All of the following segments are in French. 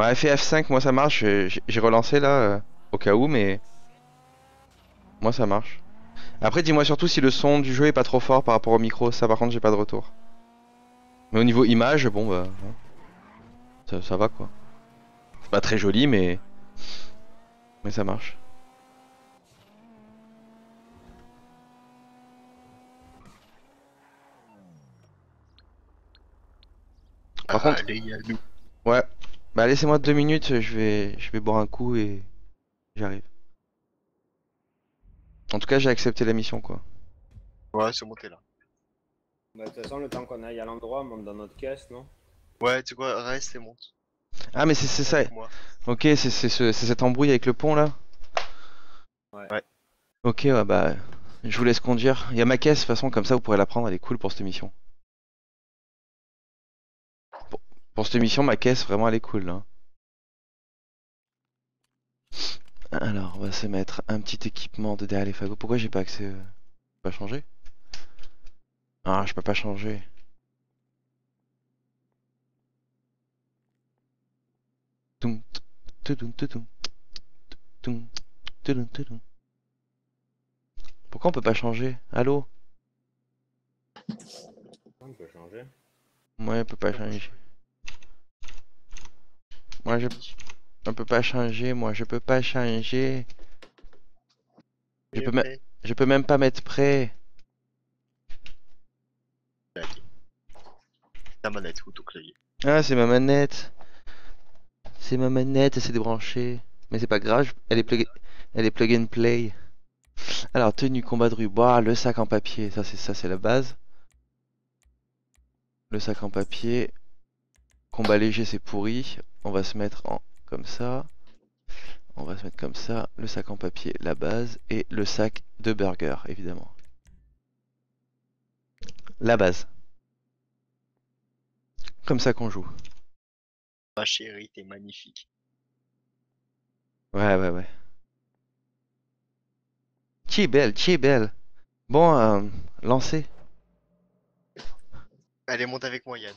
Ouais, fait F5, moi ça marche. J'ai relancé là, euh, au cas où, mais. Moi ça marche. Après, dis-moi surtout si le son du jeu est pas trop fort par rapport au micro. Ça, par contre, j'ai pas de retour. Mais au niveau image, bon bah. hein. Ça, ça va quoi. C'est pas très joli, mais. Mais ça marche. Par contre, Allez, à nous. ouais. Bah laissez-moi deux minutes, je vais, je vais boire un coup et j'arrive. En tout cas, j'ai accepté la mission quoi. Ouais, c'est monté là. Bah, de toute façon, le temps qu'on aille à l'endroit, on monte dans notre caisse, non? Ouais, tu sais quoi, reste et monte. Ah mais c'est c'est ça. Moi. Ok, c'est c'est ce- c'est cette embrouille avec le pont là? Ouais. Ouais. Ok, ouais, bah je vous laisse conduire. Il y a ma caisse de toute façon, comme ça vous pourrez la prendre. Elle est cool pour cette mission. Pour, cette mission, ma caisse vraiment elle est cool là. Alors, on va se mettre un petit équipement de derrière les fagots. Pourquoi j'ai pas accès euh, Pas changer Ah, je peux pas changer. Pourquoi on peut pas changer? Allô? On peut changer. Moi, on peut pas changer. Moi, je... On peut pas changer, moi, je peux pas changer. Je peux, me- après, je peux même pas mettre prêt. Ta manette ou ton clavier. Ah, c'est ma manette. C'est ma manette, c'est débranché. Mais c'est pas grave, elle est plug, elle est plug and play. Alors, tenue combat de rue, Bah, le sac en papier, ça c'est ça c'est la base. Le sac en papier. Combat léger, c'est pourri. On va se mettre en comme ça. On va se mettre comme ça. Le sac en papier, la base. Et le sac de burger, évidemment. La base. Comme ça qu'on joue. Ma chérie, t'es magnifique. Ouais, ouais, ouais. Qui est belle, qui est belle. Bon, euh, lancez. Allez, monte avec moi, Yann.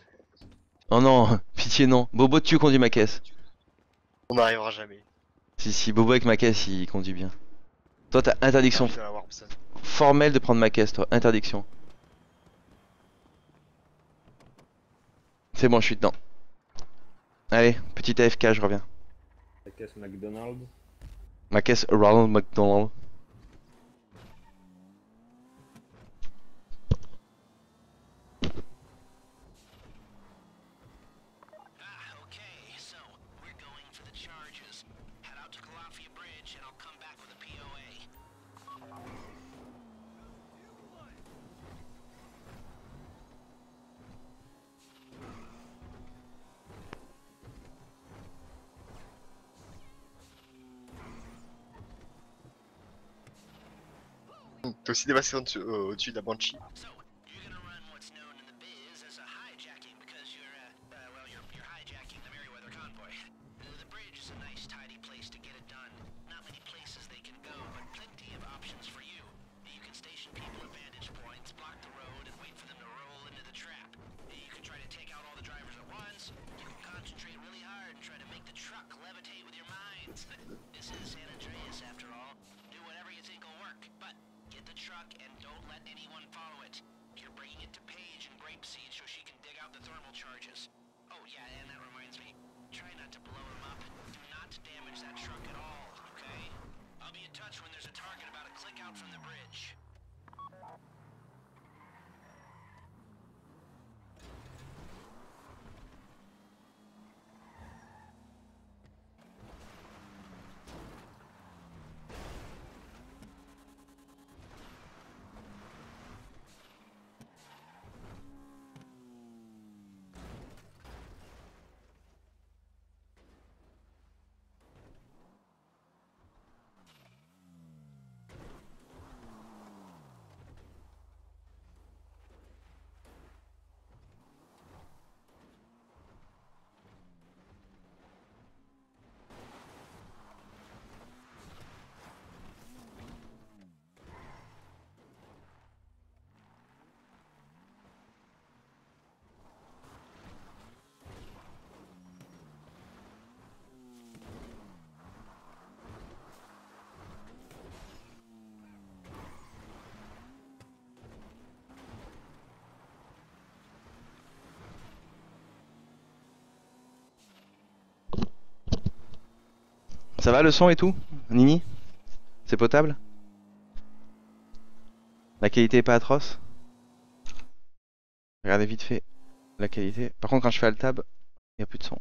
Oh non, pitié non. Bobo, tu conduis ma caisse. On n'arrivera jamais. Si, si, Bobo avec ma caisse, il conduit bien. Toi, t'as interdiction ça. formelle de prendre ma caisse, toi. Interdiction. C'est bon, je suis dedans. Allez, petit AFK, je reviens. La caisse McDonald's. Ma caisse Ronald McDonald. Aussi dessous- euh, au-dessus de la Banshee. Ça va le son et tout Nini? C'est potable? La qualité est pas atroce? Regardez vite fait la qualité. Par contre quand je fais Alt Tab, il n'y a plus de son.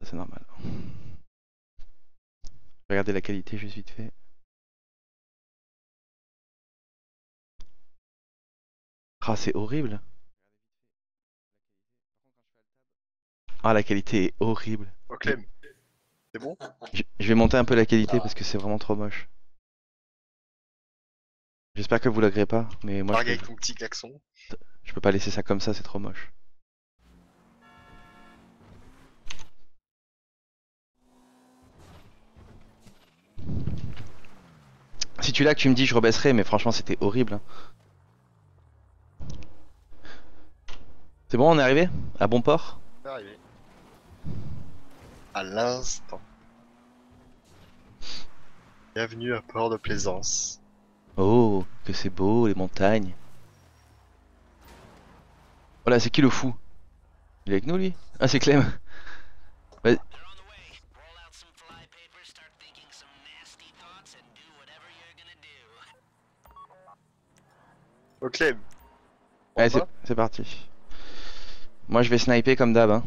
C'est normal. Regardez la qualité juste vite fait. Ah c'est horrible. Ah la qualité est horrible. C'est bon? Je je vais monter un peu la qualité parce que c'est vraiment trop moche. J'espère que vous l'agréez pas, mais moi avec peux, ton petit klaxon. je peux pas laisser ça comme ça, c'est trop moche. Si tu l'as que tu me dis, je rebaisserai, mais franchement c'était horrible. hein. C'est bon, on est arrivé? À bon port? Arrivé. À l'instant. Bienvenue à Port de Plaisance. Oh, que c'est beau, les montagnes. Voilà, c'est qui le fou? Il est avec nous lui? Ah, c'est Clem. Oh Clem Allez, c'est parti. Moi, je vais sniper comme d'hab. Hein.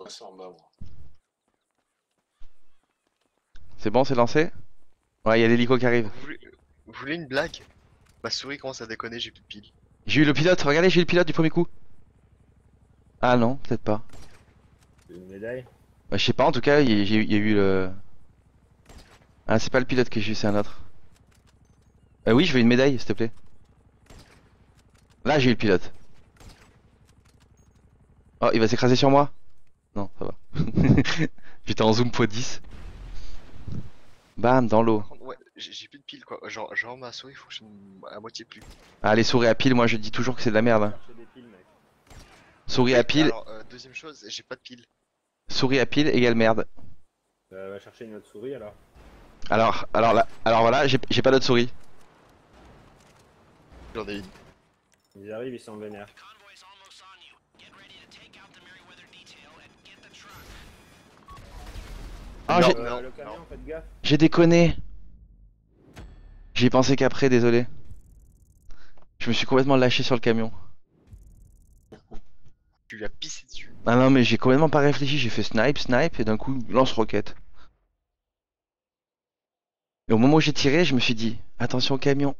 Quoi ça en bas, moi C'est bon, c'est lancé? Ouais, il y a l'hélico qui arrive. vous voulez... vous voulez une blague? Ma souris commence à déconner, j'ai plus de piles. J'ai eu le pilote, regardez, j'ai eu le pilote du premier coup. Ah non, peut-être pas. Une médaille? Bah, je sais pas, en tout cas, il y, a- j'ai eu- il y a eu le... Ah, c'est pas le pilote que j'ai eu, c'est un autre. Euh, oui, je veux une médaille, s'il te plaît. Là, j'ai eu le pilote. Oh, il va s'écraser sur moi Non, ça va. J'étais en zoom x10. Bam, dans l'eau. Ouais, j'ai plus de piles quoi. Genre, genre ma souris fonctionne à moitié plus. Ah, les souris à pile, moi je dis toujours que c'est de la merde. hein. Piles. Souris à pile, Alors, euh, deuxième chose, j'ai pas de piles. souris à pile égale merde. Euh, va chercher une autre souris alors. Alors, alors là, alors voilà, j'ai j'ai pas d'autre souris. J'en ai une. Ils arrivent, ils sont vénères. Ah, Non, j'ai- Euh, non, le camion, non. faites gaffe. J'ai déconné. J'y ai pensé qu'après, désolé. Je me suis complètement lâché sur le camion. Tu lui as pissé dessus. Ah non, mais j'ai complètement pas réfléchi, j'ai fait snipe, snipe, et d'un coup, lance-roquette. Et au moment où j'ai tiré, je me suis dit, attention au camion.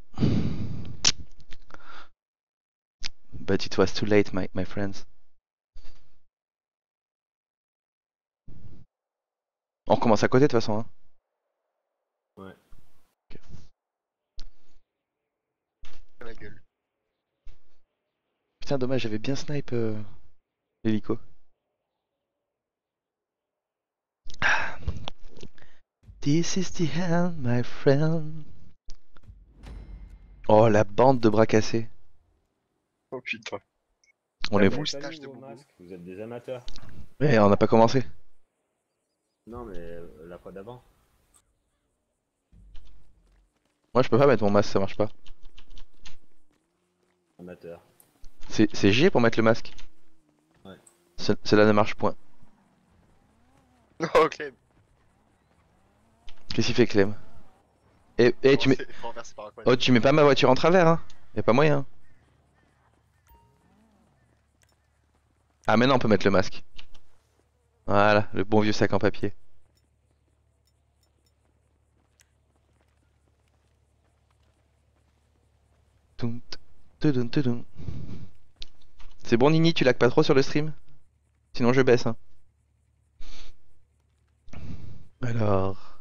But it was too late, my, my friends. On recommence à côté de toute façon. Hein. La gueule. Putain, dommage, j'avais bien snipe euh, l'hélico. This is the end, my friend. Oh, la bande de bras cassés. Oh putain. On La est Vous vous. êtes des amateurs. Mais on n'a pas commencé. Non, mais euh, la fois d'avant. Moi, je peux pas mettre mon masque, ça marche pas. Amateur. C'est c'est G pour mettre le masque. Ouais. Ce- Cela ne marche point. Oh Clem. Qu'est-ce qu'il fait, Clem? Et, et tu mets. Oh, tu mets pas ma voiture en travers, hein Y'a pas moyen. Ah, maintenant on peut mettre le masque. Voilà, le bon vieux sac en papier. C'est bon, Nini, tu lag pas trop sur le stream? Sinon, je baisse. Hein. Alors.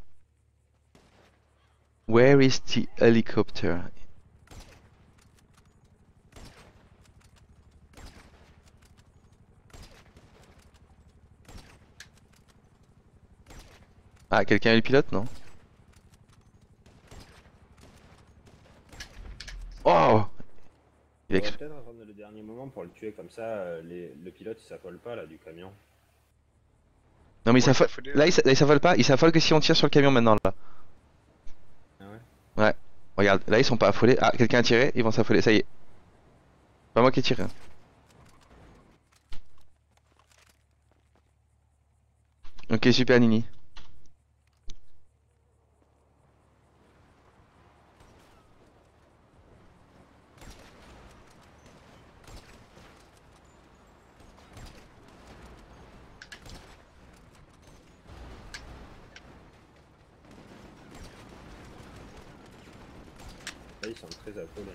Where is the helicopter? Ah, quelqu'un est le pilote, non Oh Il est... peut-être attendre le dernier moment pour le tuer, comme ça, euh, le pilote il s'affole pas là du camion. Non mais il s'affole... Là il s'affole pas, il s'affole que si on tire sur le camion maintenant là. Ah ouais Ouais. Regarde, là ils sont pas affolés. Ah, quelqu'un a tiré, ils vont s'affoler, ça y est. Pas moi qui tire. Hein. Ok, super Nini. Ils sont très affolés.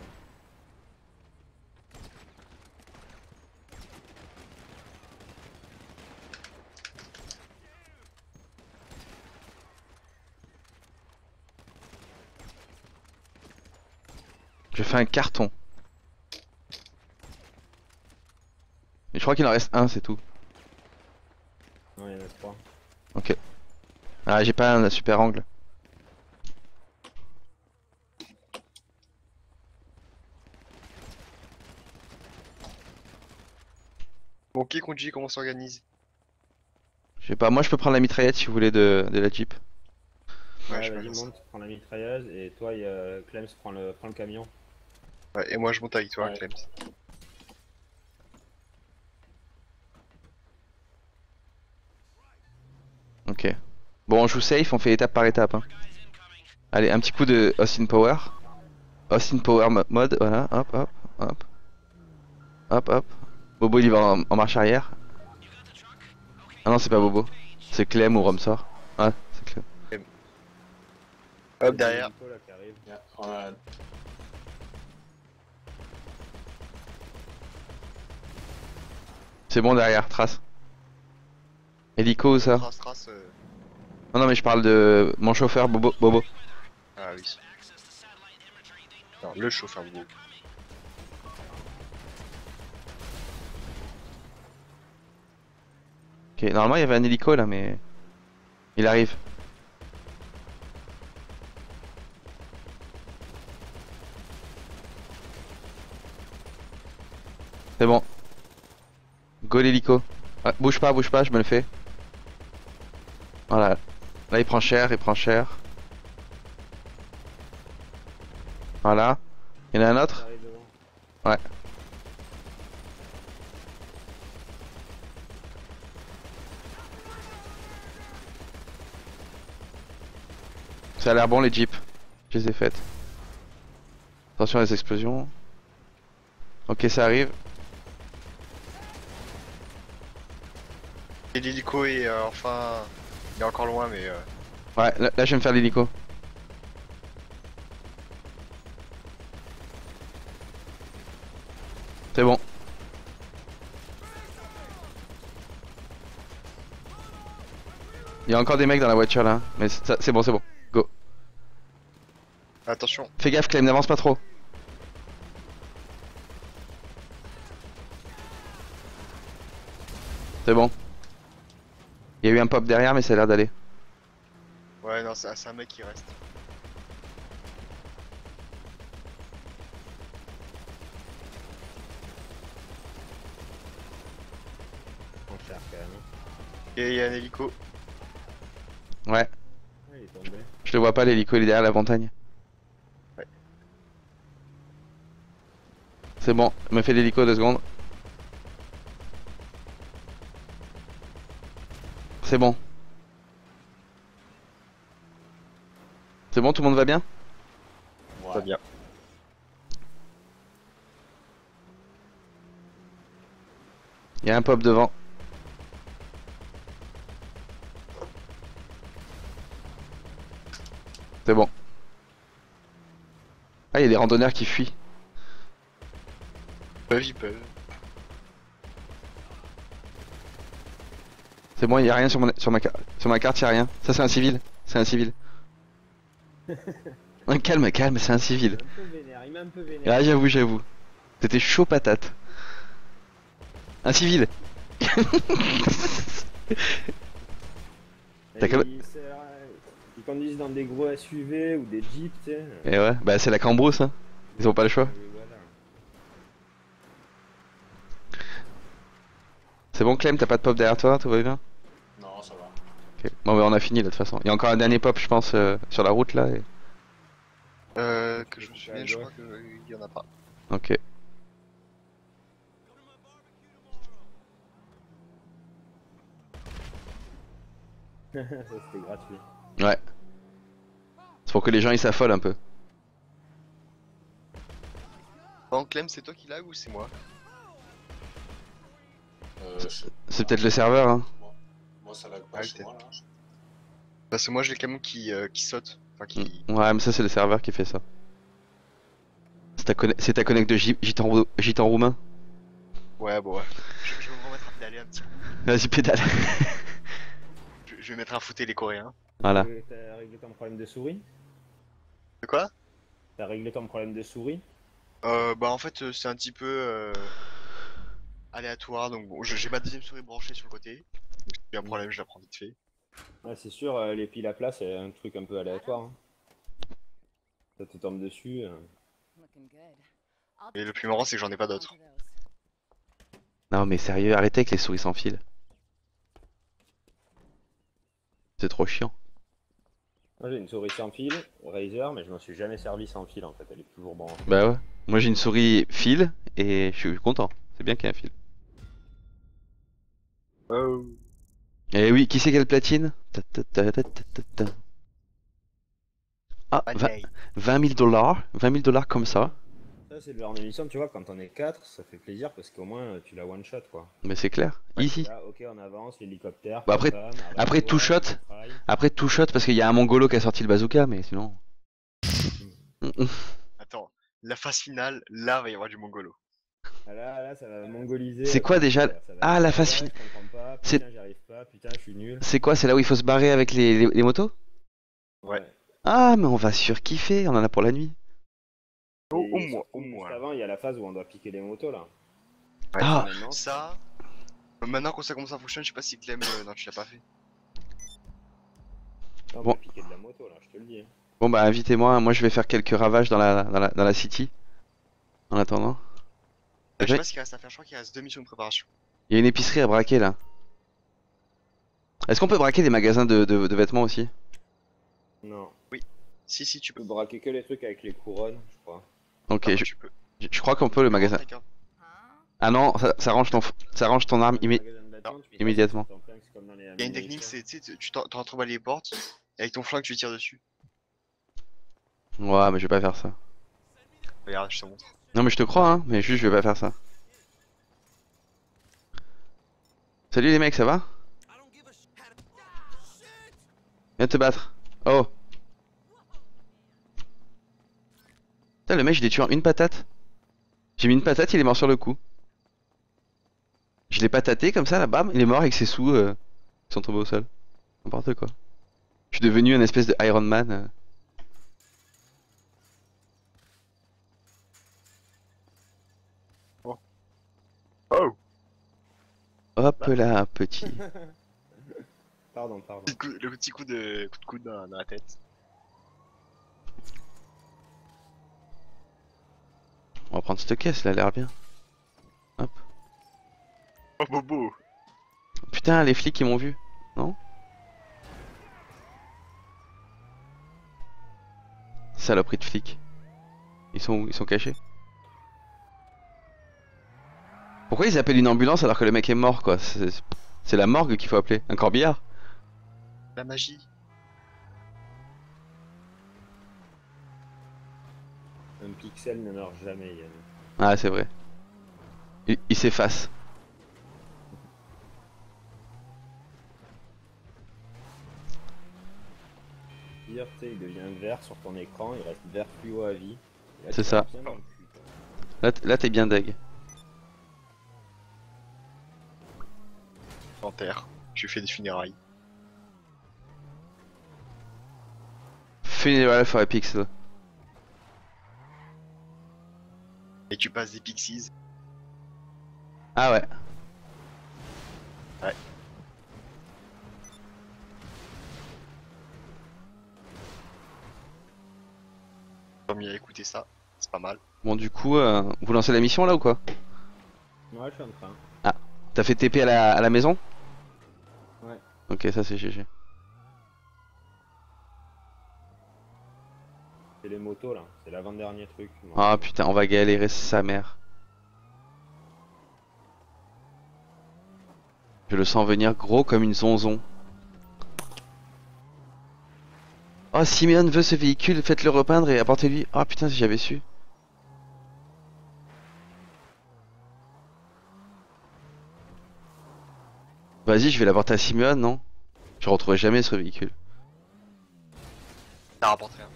Je fais un carton. Je crois qu'il en reste un, c'est tout. Non, il y en a trois. Ah, j'ai pas un super angle. Qui conduit, comment on s'organise Je sais pas, moi je peux prendre la mitraillette si vous voulez de, de la Jeep. Ouais, Ouais, je vas-y, balance. monte, prends la mitrailleuse et toi, il y a Clems, prends le, prends le camion. Ouais, et moi je monte avec toi, Ouais. Clems. Ok. Bon, on joue safe, on fait étape par étape. hein. Allez, un petit coup de Austin Power. Austin Power mo- mode, voilà, hop, hop, hop. Hop, hop. Bobo il y va en, en marche arrière. Ah non, c'est pas Bobo. C'est Clem ou Romsor. Ah, c'est Clem. Hop, derrière. C'est bon derrière, trace. Hélico ou ça? Trace, trace. euh, Non, non, mais je parle de mon chauffeur Bobo. Bobo. Ah oui. Non, le chauffeur Bobo. Ok, normalement il y avait un hélico là, mais. Il arrive. C'est bon. Go l'hélico. Ah, bouge pas, bouge pas, je me le fais. Voilà. Là il prend cher, il prend cher. Voilà. Il y en a un autre? Ouais. Ça a l'air bon les jeeps. Je les ai faites. Attention à les explosions. Ok, ça arrive. Et l'hélico est euh, enfin. Il est encore loin, mais. euh, Ouais, là, là, je vais me faire l'hélico. C'est bon. Il y a encore des mecs dans la voiture là, mais c'est ça- c'est bon, c'est bon. Attention. Fais gaffe, Clem, n'avance pas trop. C'est bon. Il y a eu un pop derrière, mais ça a l'air d'aller. Ouais, non, c'est un mec qui reste. Cher quand même. Et il y a un hélico. Ouais, Ouais, il est tombé. je le vois pas, l'hélico, il est derrière la montagne. C'est bon, me fais l'hélico deux secondes. C'est bon. C'est bon, tout le monde va bien? Ouais. Bien. Il y a un pop devant. C'est bon. Ah, il y a des randonneurs qui fuient. Peuvent, ils peuvent. C'est bon, il y a rien sur, mon, sur, ma, sur ma carte, il y a rien. Ça, c'est un civil. C'est un civil. Ouais, calme, calme, c'est un civil. Il m'a un peu vénère, il m'a un peu vénère. Ah, j'avoue, j'avoue. C'était chaud patate. Un civil. T'as ils, euh, conduisent dans des gros SUV ou des Jeeps, tu sais. Et ouais, bah c'est la cambrousse, hein. Ils ont pas le choix. Oui, voilà. C'est bon, Clem, t'as pas de pop derrière toi, tout va bien? Non, ça va. Ok. Bon, bah on a fini là, de toute façon. Il y a encore un dernier pop, je pense, euh, sur la route là. et- Euh, que je me À souvienne, je crois qu'il y en a pas. Ok. ça c'était gratuit. Ouais. C'est pour que les gens ils s'affolent un peu. Bon, Clem, c'est toi qui lag ou c'est moi? C'est peut-être le serveur, hein. Moi, moi, ça lag pas Ah, chez moi là. Parce que moi j'ai le camion qui, euh, qui saute. Enfin, qui. Ouais, mais ça c'est le serveur qui fait ça. C'est ta, conne- ta connect de gi- gitan, gitan roumain. Ouais, bon, ouais. Je, je vais me remettre à pédaler un petit peu. Vas-y pédale. Je, je vais mettre à fouter les Coréens. voilà. Euh, T'as réglé ton problème de souris? De quoi? T'as réglé ton problème de souris? Euh, bah en fait euh, c'est un petit peu euh, aléatoire donc bon, je- j'ai ma deuxième souris branchée sur le côté. Donc si y a un problème je la prends vite fait. Ouais, c'est sûr, euh, les piles à plat, c'est un truc un peu aléatoire. hein. Ça te tombe dessus. euh. Et le plus marrant c'est que j'en ai pas d'autres. Non mais sérieux, arrêtez avec les souris sans fil. C'est trop chiant. Moi j'ai une souris sans fil, Razer, mais je m'en suis jamais servi sans fil en fait, elle est toujours branchée. Bah ouais. Moi j'ai une souris fil et je suis content. C'est bien qu'il y ait un fil. Oh. Et oui, qui c'est quelle platine Ta, ta, ta, ta, ta, ta, ta. Ah, 20 Bataille. 20 000 dollars. 20 000 dollars comme ça. Ça c'est le genre d'émission, tu vois, quand on est 4, ça fait plaisir parce qu'au moins euh, tu la one shot quoi. Mais c'est clair. Ici. Là, ok, on avance, l'hélicoptère. Bah, après- après, two shot. Après tout shot parce qu'il y a un mongolo qui a sorti le bazooka, mais sinon. Attends, la phase finale, là va y avoir du mongolo. Ah, Là, là, ça va mongoliser. C'est quoi ça déjà ça Ah, la phase finale. C'est-. C'est quoi C'est là où il faut se barrer avec les, les, les motos Ouais. Ah, mais on va surkiffer, on en a pour la nuit. Au, moins, au juste moins. avant, il y a la phase où on doit piquer les motos là. Ouais, Ah. Maintenant, Ça, euh, maintenant que ça commence à fonctionner, je sais pas si Clem, euh, non tu l'as pas fait. on Bon. piquer de la moto là, je te le dis. hein. Bon bah invitez-moi, moi je vais faire quelques ravages dans la, dans la, dans la city. En attendant. Je sais pas ce qu'il reste à faire, je crois qu'il reste deux missions de préparation. Il y a une épicerie à braquer là. Est-ce qu'on peut braquer des magasins de, de, de vêtements aussi? Non, Si, si, tu peux. peux braquer que les trucs avec les couronnes, je crois. Ok, je, tu peux. je- je crois qu'on peut le magasin. Ah non, ça, ça range ton, ça range ton arme immé- immédiatement. Il y a une technique, c'est tu sais, tu t'en- t'entrebats les portes, et avec ton flingue tu tires dessus. Ouais, mais je vais pas faire ça. Regarde, je te montre. Non mais je te crois hein, mais juste je vais pas faire ça. Salut les mecs, ça va? Viens te battre. Oh Putain le mec je l'ai tué en une patate. J'ai mis une patate, il est mort sur le coup. Je l'ai pataté comme ça là, bam, il est mort avec ses sous euh, qui sont tombés au sol. N'importe quoi. Je suis devenu un espèce de Iron Man. euh. Oh Hop là, petit. Pardon, pardon. Petit coup- Le petit coup de coup de coude dans, dans la tête. On va prendre cette caisse, elle a l'air bien. Oh bobo Putain, les flics ils m'ont vu, non? Saloperie de flics. Ils sont où Ils sont cachés? Pourquoi ils appellent une ambulance alors que le mec est mort quoi C'est la morgue qu'il faut appeler, un corbillard La magie Un pixel ne meurt jamais, Yann. Ah c'est vrai. Il, il s'efface. Dire, tu sais, il devient vert sur ton écran, il reste vert fluo à vie. C'est ça. Là, là t'es bien deg. En terre. Je lui fais des funérailles. Funeral for a pixel. Et tu passes des pixies. Ah ouais. Ouais. Tant mieux à écouter ça, c'est pas mal. Bon du coup, euh, vous lancez la mission là ou quoi? Ouais, je suis en train. T'as fait TP à la, à la maison? Ok, ça c'est GG. C'est les motos là, c'est l'avant-dernier truc. moi. Ah putain, on va galérer sa mère. Je le sens venir gros comme une zonzon. Oh, Simeon veut ce véhicule, faites-le repeindre et apportez-lui. Oh putain, si j'avais su. Vas-y, je vais l'apporter à Simeon, non? Je retrouverai jamais ce véhicule. Ça rapporte rien.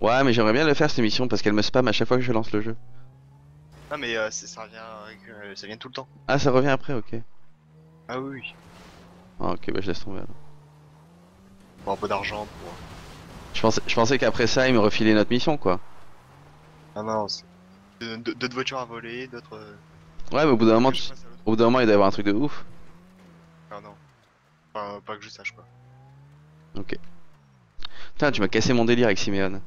Ouais, mais j'aimerais bien le faire cette mission parce qu'elle me spam à chaque fois que je lance le jeu. Non mais euh, ça revient, euh, ça vient tout le temps. Ah, ça revient après, ok. Ah oui, oui. Ah, ok, bah je laisse tomber alors. Pour un peu d'argent, pour... Je pensais, je pensais qu'après ça, il me refilait notre mission, quoi. Ah non, c'est... D'autres voitures à voler, d'autres... euh, Ouais, mais au bout d'un moment, tu- au bout d'un moment, il doit y avoir un truc de ouf. Ah non. Pas que je sache quoi. Ok. Putain, tu m'as cassé mon délire avec Simeon.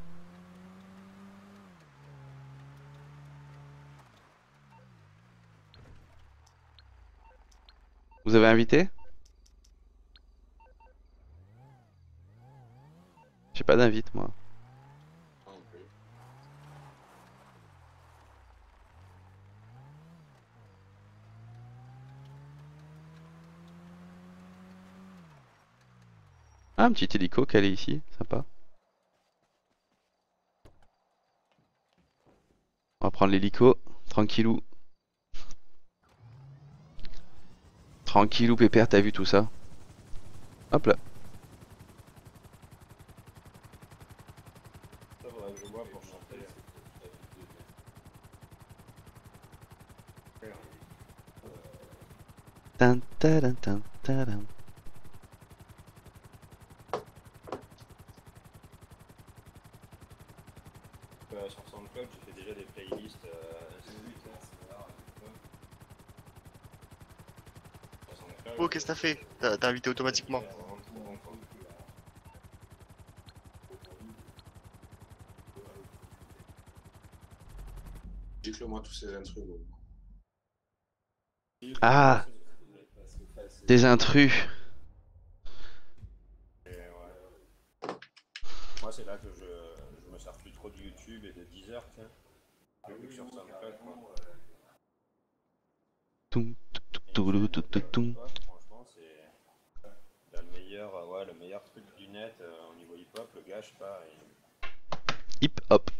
Vous avez invité? J'ai pas d'invite, moi. Non plus. Ah, un petit hélico calé ici, sympa. On va prendre l'hélico, tranquillou. Tranquillou, pépère, t'as vu tout ça? Hop là. Qu'est-ce que t'as fait T'as invité automatiquement. Quoi. Dites-le-moi tous ces intrus. Ah Des intrus. Moi, c'est là que je, je me sers plus trop de YouTube et de Deezer, tiens. J'ai plus que sur SoundCloud, quoi. Toum, tou, tou, tou, tou, tou, toum. Ouais, Franchement, c'est là, le meilleur, euh, ouais, le meilleur truc du net euh, au sais pas, il Hip hop.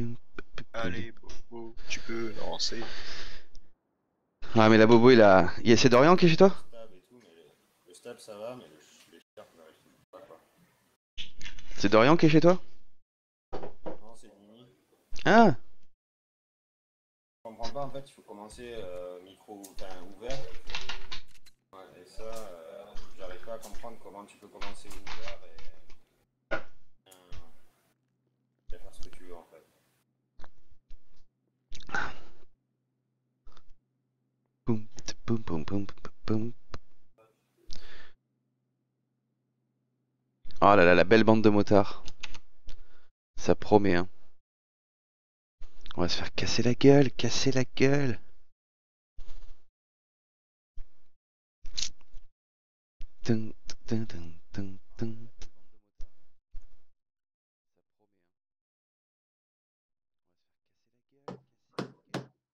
euh, Allez, Bobo, tu peux lancer. Ah mais la bobo il a... Il c'est Dorian qui est chez toi? Et le, stab ça va, mais le, n'arrivent toujours pas. C'est Dorian qui est chez toi? Non, c'est Nini. Ah Je comprends pas en fait, il faut commencer euh, micro ouvert. Ouais, et ça, euh, j'arrive pas à comprendre comment tu peux commencer ouvert et. euh, faire ce que tu veux en fait. Boum, boum, boum, boum, boum. Oh là là, la belle bande de motards. Ça promet, hein. On va se faire casser la gueule, casser la gueule.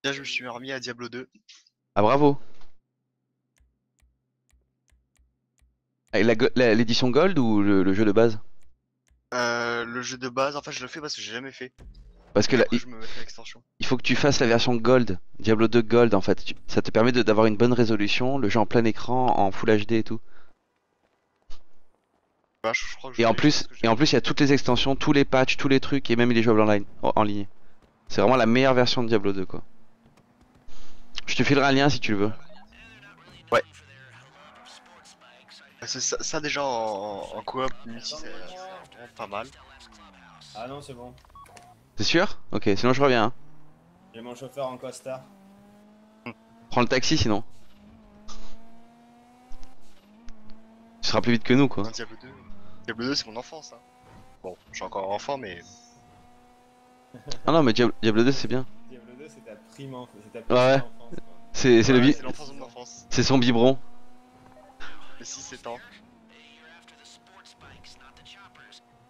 Là, je me suis remis à Diablo 2. Ah bravo. L'édition Gold ou le, le jeu de base? Euh, le jeu de base, en fait, je le fais parce que j'ai jamais fait. Parce que là, il, il faut que tu fasses la version Gold, Diablo 2 Gold en fait. Ça te permet de- d'avoir une bonne résolution, le jeu en plein écran, en Full HD et tout. Bah, je, je crois que je Et en plus, et en plus, il y a toutes les extensions, tous les patchs, tous les trucs, et même il est jouable en ligne. En, ligne. C'est vraiment la meilleure version de Diablo 2 quoi. Je te filerai un lien si tu le veux. Ouais. Ça, ça, déjà en, en coop c'est vraiment pas mal. Ah non, c'est bon. C'est sûr? Ok, sinon je reviens. hein. J'ai mon chauffeur en costard. Prends le taxi sinon. Tu seras plus vite que nous quoi. Dans Diablo 2, Diablo 2 c'est mon enfance. Hein. Bon, je suis encore enfant, mais Ah non mais Diablo, Diablo 2 c'est bien. Diablo 2, c'est ta prime ta Ouais, enfance, quoi. C'est c'est le bi- c'est l'enfance de mon enfance. c'est son biberon. De 6-7 ans.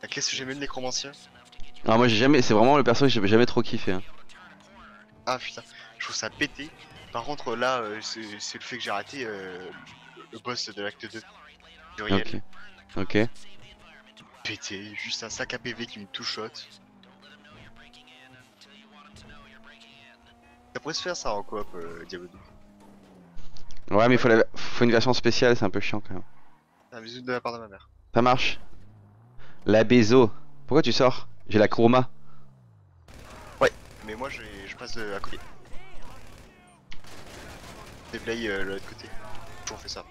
Qu'est-ce que j'aimais le nécromancien Ah moi j'ai jamais, c'est vraiment le perso que j'ai jamais trop kiffé. hein. Ah putain, je trouve ça pété. Par contre là, euh, c'est c'est le fait que j'ai arrêté. euh, le boss de l'acte 2. Muriel, Ok. Ok. Pété, juste un sac à PV qui me tout shot. Ça pourrait se faire ça en coop, euh, Diablo 2. Ouais, mais faut, la... faut une version spéciale, c'est un peu chiant quand même. Un bisou de la part de ma mère. Ça marche. La Bezo. Pourquoi tu sors? J'ai la Kuruma. Mais moi je, passe de, à côté. Déplay euh, l'autre côté. Toujours fait ça.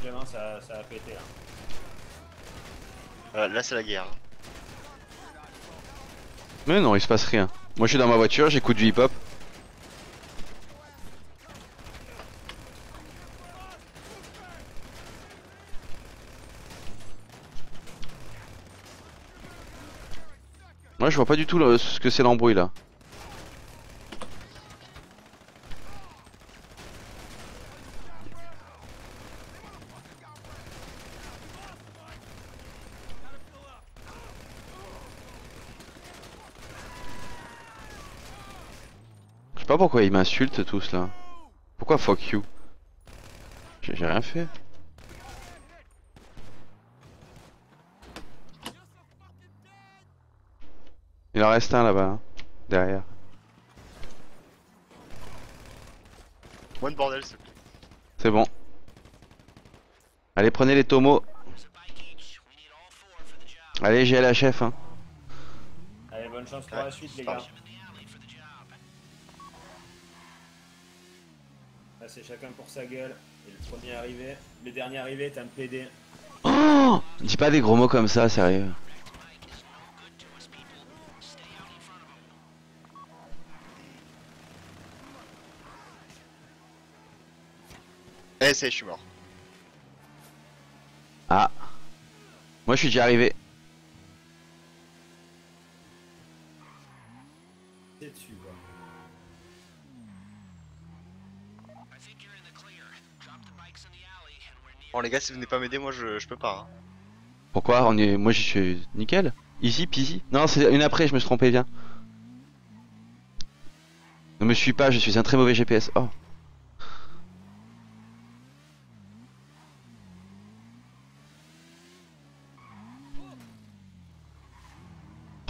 Clément, ça, ça a pété là. Euh, là c'est la guerre. Mais non, il se passe rien. Moi je suis dans ma voiture, j'écoute du hip-hop. Moi je vois pas du tout le- ce que c'est l'embrouille là. Pas pourquoi ils m'insultent tous là. Pourquoi fuck you J'ai rien fait. Il en reste un là-bas, hein, derrière. De bordel s'il te plaît. C'est bon. Allez, prenez les tomos. Allez, j'ai la chef. Hein. Allez, bonne chance pour Ouais, la suite les gars. Là c'est chacun pour sa gueule. Et le premier arrivé, le dernier arrivé est un PD. Oh Dis pas des gros mots comme ça, sérieux. Eh c'est je suis mort. Ah. Moi, je suis déjà arrivé. C'est dessus quoi. Bon les gars si vous venez pas m'aider moi je, peux pas. hein. Pourquoi On est... Moi, je suis nickel. Easy peasy. Non, c'est une après, je me suis trompé, viens. Ne me suis pas, je suis un très mauvais GPS. Oh.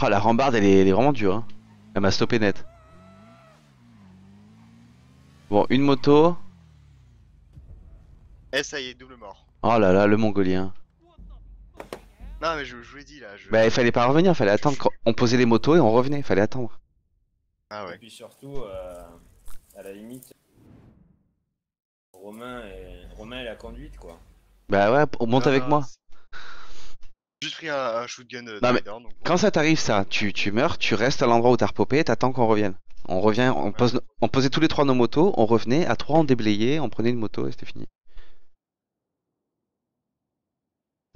Oh, la rambarde, elle est, elle est vraiment dure. Hein. Elle m'a stoppé net. Bon, une moto. Eh ça y est double mort. Oh là là, le mongolien. Non mais je, je vous l'ai dit là. Je... Bah, il fallait pas revenir, fallait attendre. quand- On posait les motos et on revenait, fallait attendre. Ah Et ouais. puis surtout, euh, à la limite, Romain et, Romain et la conduite quoi. Bah ouais, on monte Non, avec moi. J'ai Juste pris un, un shotgun euh, Non, mais Spider, donc bon. Quand ça t'arrive ça, tu, tu meurs, tu restes à l'endroit où t'as repopé, t'attends qu'on revienne. On revient, on, pose, on posait tous les trois nos motos, on revenait, à trois on déblayait, on prenait une moto et c'était fini.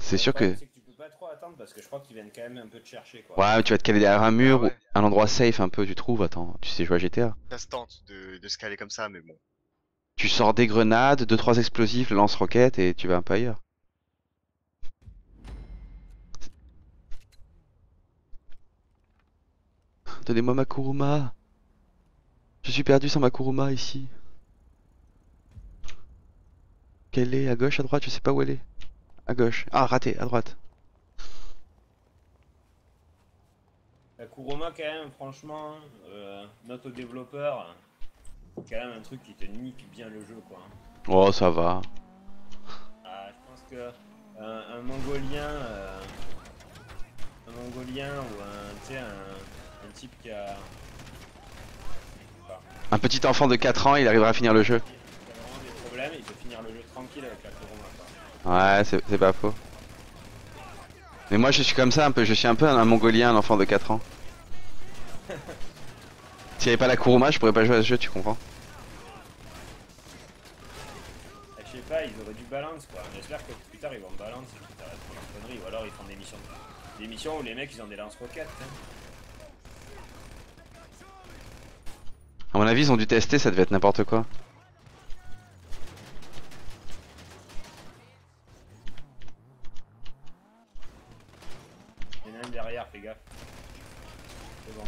C'est sûr que... problème, C'est que tu peux pas trop attendre parce que je crois qu'ils viennent quand même un peu te chercher quoi. Ouais, mais tu vas te caler derrière un mur, Ah ouais. ou un endroit safe un peu, tu trouves, attends, tu sais jouer à GTA. Ça se tente de, de se caler comme ça mais bon. Tu sors des grenades, deux trois explosifs, le lance-roquettes et tu vas un peu ailleurs. Donnez-moi ma Kuruma. Je suis perdu sans ma Kuruma ici. Quelle est À gauche, à droite, je sais pas où elle est. À gauche. Ah, raté, à droite. La Kuroma quand même, franchement, euh, note au développeur, c'est quand même un truc qui te nique bien le jeu quoi. Oh, ça va. Ah, je pense que un, un mongolien, euh, un mongolien ou un, tu sais, un, un type qui a, Un petit enfant de 4 ans, il arrivera à finir le jeu. qui a vraiment des problèmes, il peut finir le jeu tranquille avec la Kuroma quoi. Ouais, c'est pas faux. Mais moi, je suis comme ça un peu. Je suis un peu un, un mongolien, un enfant de 4 ans. S'il n'y avait pas la Kuruma, je pourrais pas jouer à ce jeu, tu comprends Ah, Je sais pas, ils auraient du balance quoi. J'espère que plus tard ils vont balance et qu'ils arrêtent conneries. Ou alors ils font des missions, des missions où les mecs ils ont des lance-roquettes. hein. À mon avis, ils ont dû tester, ça devait être n'importe quoi. Il y en a un derrière, fais gaffe. C'est bon.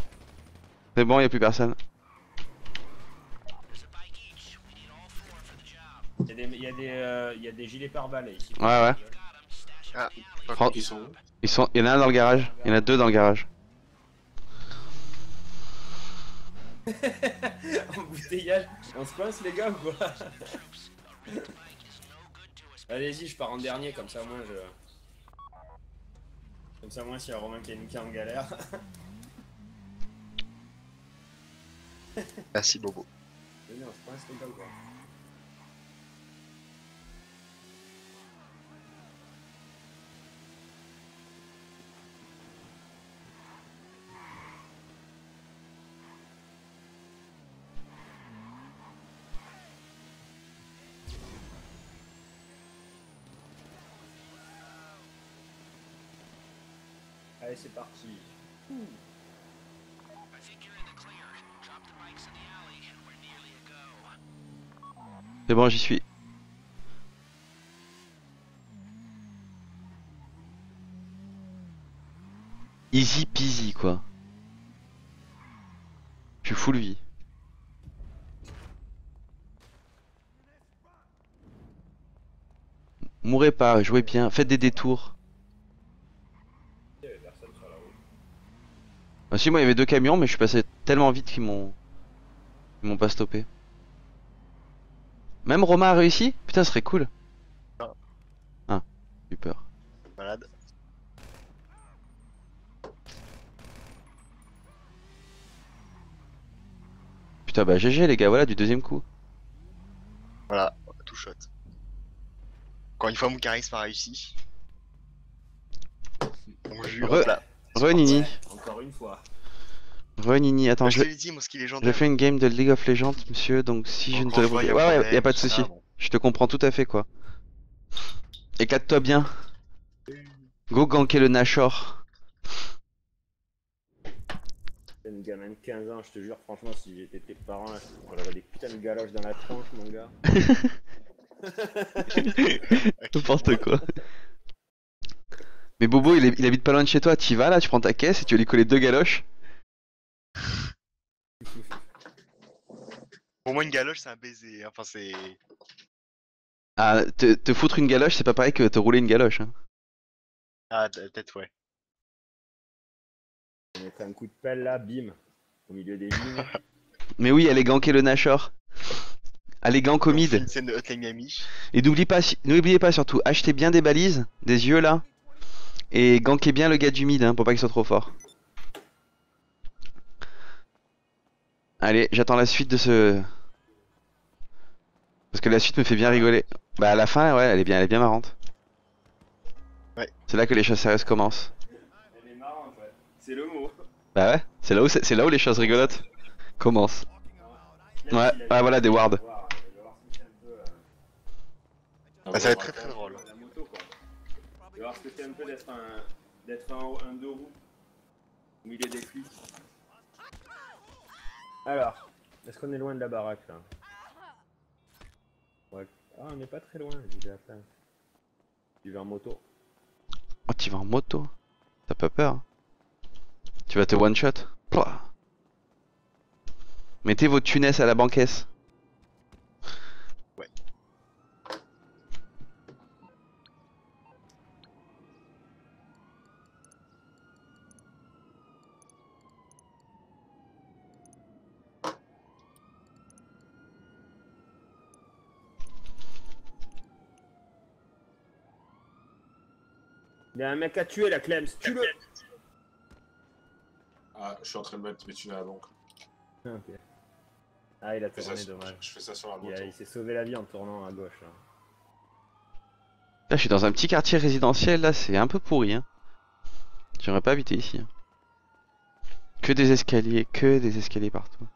C'est bon, y a plus personne. Il y a des, il y a des, euh, y a des gilets pare-balles ici. Ouais, ouais. Fran- Ils sont où? Ils sont... Il y en a un dans le garage. Il y en a deux dans le garage. Embouteillage. On se passe les gars ou quoi? Allez-y, je pars en dernier, comme ça moi je. Comme ça moi s'il y a Romain qui est niqué en galère. Merci Bobo. Mais non, on se passe les gars ou quoi Allez, c'est parti. I think you're in the clear. Drop the bikes in the alley, and a go. C'est bon, j'y suis. Easy peasy, quoi. Je suis full vie. Mourrez pas, jouez bien, faites des détours. Il y avait personne sur la route. Ah si, moi il y avait deux camions, mais je suis passé tellement vite qu'ils m'ont... Ils m'ont pas stoppé. Même Romain a réussi? Putain, ce serait cool. Ah. Ah, j'ai eu peur. Malade. Putain, bah GG les gars, voilà du deuxième coup. Voilà, tout shot. Encore une fois, mon charisme a réussi. Mon jure, Re- là. Re Nini, Encore une fois. re Nini, attends, je je, dit, moi, ce qui est je légendaire. fais une game de League of Legends, monsieur, donc si je ne te... Fois, Ouais, ouais, y a pas de souci. bon. Je te comprends tout à fait, quoi. Éclate-toi bien. Go ganker le Nashor. T'es une gamin de 15 ans, je te jure, franchement, si j'étais tes parents, là, te collerais des putains de galoches dans la tronche, mon gars. N'importe quoi. Mais Bobo, il, est- il habite pas loin de chez toi, t'y vas là, tu prends ta caisse et tu vas lui coller deux galoches. Pour moi, une galoche, c'est un baiser. Enfin, c'est. Ah, te, te foutre une galoche, c'est pas pareil que te rouler une galoche. Hein. Ah, t- peut-être, ouais. On mettrait un coup de pelle là, bim, au milieu des lignes. Mais oui, allez ganker le Nashor. Allez gank au On fait mid. Une scène de Hotline Miami. Et n'oubliez pas, si- n'oubliez pas surtout, achetez bien des balises, des yeux là. Et gankez bien le gars du mid hein, pour pas qu'il soit trop fort. Allez, j'attends la suite de ce. Parce que la suite me fait bien rigoler. Bah à la fin, ouais, elle est bien, elle est bien marrante. Ouais. C'est là que les choses sérieuses commencent. Elle est marrante, ouais. C'est le mot. Bah ouais, c'est là où c'est là où les choses rigolotes commencent. Ouais, ouais, voilà, des wards. Bah, ça va être très très drôle. La moto, quoi. Tu vas voir ce que c'est un peu d'être un, d'être un, un deux roues au milieu des flics. Alors, est-ce qu'on est loin de la baraque là? Ouais. Ah, on n'est pas très loin, j'ai la place. Tu vas en moto. Oh, tu vas en moto? T'as pas peur hein? Tu vas te one shot Pouah. Mettez vos tunesses à la banquesse. A un mec à tuer la Clems, tue-le Ah, je suis en train de mettre mes thunes à la banque. Ah, ok. Ah, il a tourné, sur- dommage. Je fais ça sur la Il, moto. a- il s'est sauvé la vie en tournant à gauche. là. Là, je suis dans un petit quartier résidentiel, là, c'est un peu pourri. Hein. J'aurais pas habité ici. hein. Que des escaliers, que des escaliers partout.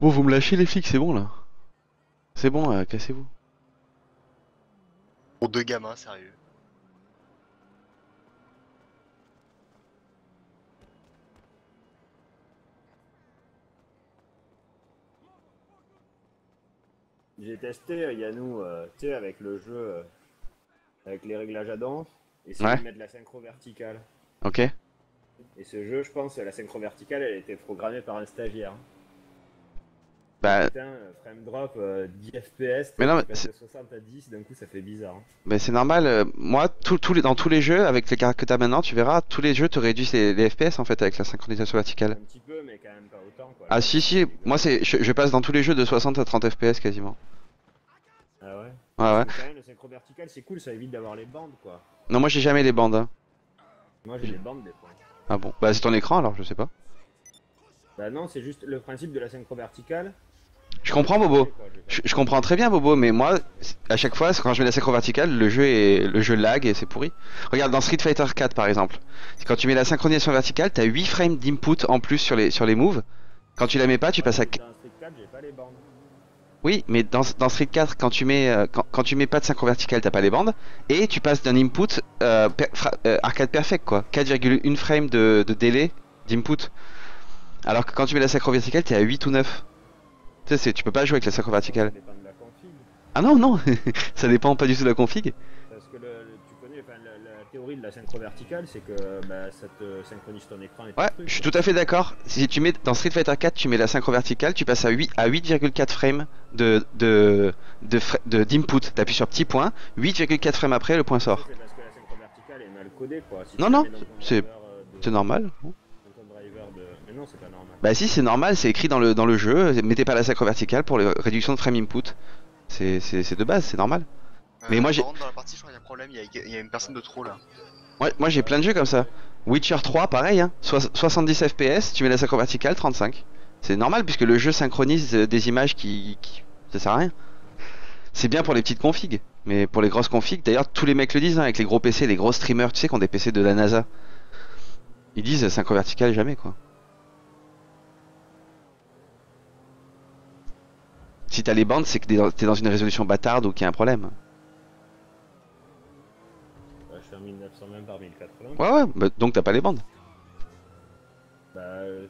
Bon, vous me lâchez les flics, c'est bon là. C'est bon, euh, cassez-vous. Pour deux gamins, sérieux. J'ai testé euh, Yannou, euh, tu sais, avec le jeu, euh, avec les réglages à danse, et Ouais. de mettre la synchro verticale. Ok Et ce jeu, je pense, la synchro verticale, elle a été programmée par un stagiaire. Bah, Putain, euh, frame drop, euh, 10 FPS, Mais non, mais de 60 à 10, d'un coup ça fait bizarre. hein. bah, c'est normal. euh, moi, les, dans tous les jeux, avec les cartes que t'as maintenant, tu verras, tous les jeux te réduisent les, les FPS en fait avec la synchronisation verticale. Un petit peu, mais quand même pas autant. Quoi. Ah si si, moi c'est, je, je passe dans tous les jeux de 60 à 30 FPS quasiment. Ah ouais? Ouais ouais. Mais quand même, le synchro vertical, c'est cool, ça évite d'avoir les bandes, quoi. Non moi j'ai jamais les bandes. hein. Moi j'ai les bandes des fois. Ah bon? Bah c'est ton écran alors je sais pas. Bah non, c'est juste le principe de la synchro verticale. Je comprends Bobo. Je comprends très bien Bobo, mais moi, à chaque fois, quand je mets la synchro verticale, le jeu est, le jeu lag et c'est pourri. Regarde dans Street Fighter 4 par exemple, quand tu mets la synchronisation verticale, t'as 8 frames d'input en plus sur les sur les moves. Quand tu la mets pas, tu passes à Dans Street 4, j'ai pas les bandes. Oui, mais dans, dans Street 4, quand tu mets euh, quand, quand tu mets pas de synchro vertical, t'as pas les bandes et tu passes d'un input euh, per- fra- euh, arcade perfect quoi, 4,1 frames de, de délai d'input. Alors que quand tu mets la synchro verticale, t'es à 8 ou 9. Tu sais, tu peux pas jouer avec la synchro verticale. Ça dépend de la config. Ah non non, ça dépend pas du tout de la config. Parce que le, le- tu connais enfin, la, la théorie de la synchro verticale, c'est que bah, ça te synchronise ton écran et Ouais, je suis tout à fait d'accord. Si tu mets dans Street Fighter 4, tu mets la synchro verticale, tu passes à 8 à 8,4 frames de de de d'input. T'appuies sur petit point, 8,4 frames après le point sort. C'est parce que la synchro verticale est mal codée quoi. Si Non, non, c'est- euh, C'est normal. dans ton driver de- Mais non, c'est pas normal. Bah si, c'est normal, c'est écrit dans le dans le jeu. Mettez pas la synchro verticale pour les réductions de frame input. C'est de base, c'est normal. Mais Euh, moi, j'ai- Dans la partie, je crois qu'il y a un problème, il y a, il y a une personne de trop là. Moi, moi j'ai plein de jeux comme ça. Witcher 3, pareil, hein. Soix- 70 FPS, tu mets la synchro verticale, 35. C'est normal puisque le jeu synchronise euh, des images qui, qui... ça sert à rien. C'est bien pour les petites configs, mais pour les grosses configs, d'ailleurs tous les mecs le disent, hein, avec les gros PC, les gros streamers, tu sais, qui ont des PC de la NASA. Ils disent euh, synchro verticale jamais quoi. Si t'as les bandes, c'est que t'es dans- une résolution bâtarde ou qu'il y a un problème. Bah, je fais un 1920 par 1080. Ouais ouais, bah, donc t'as pas les bandes. Bah, euh,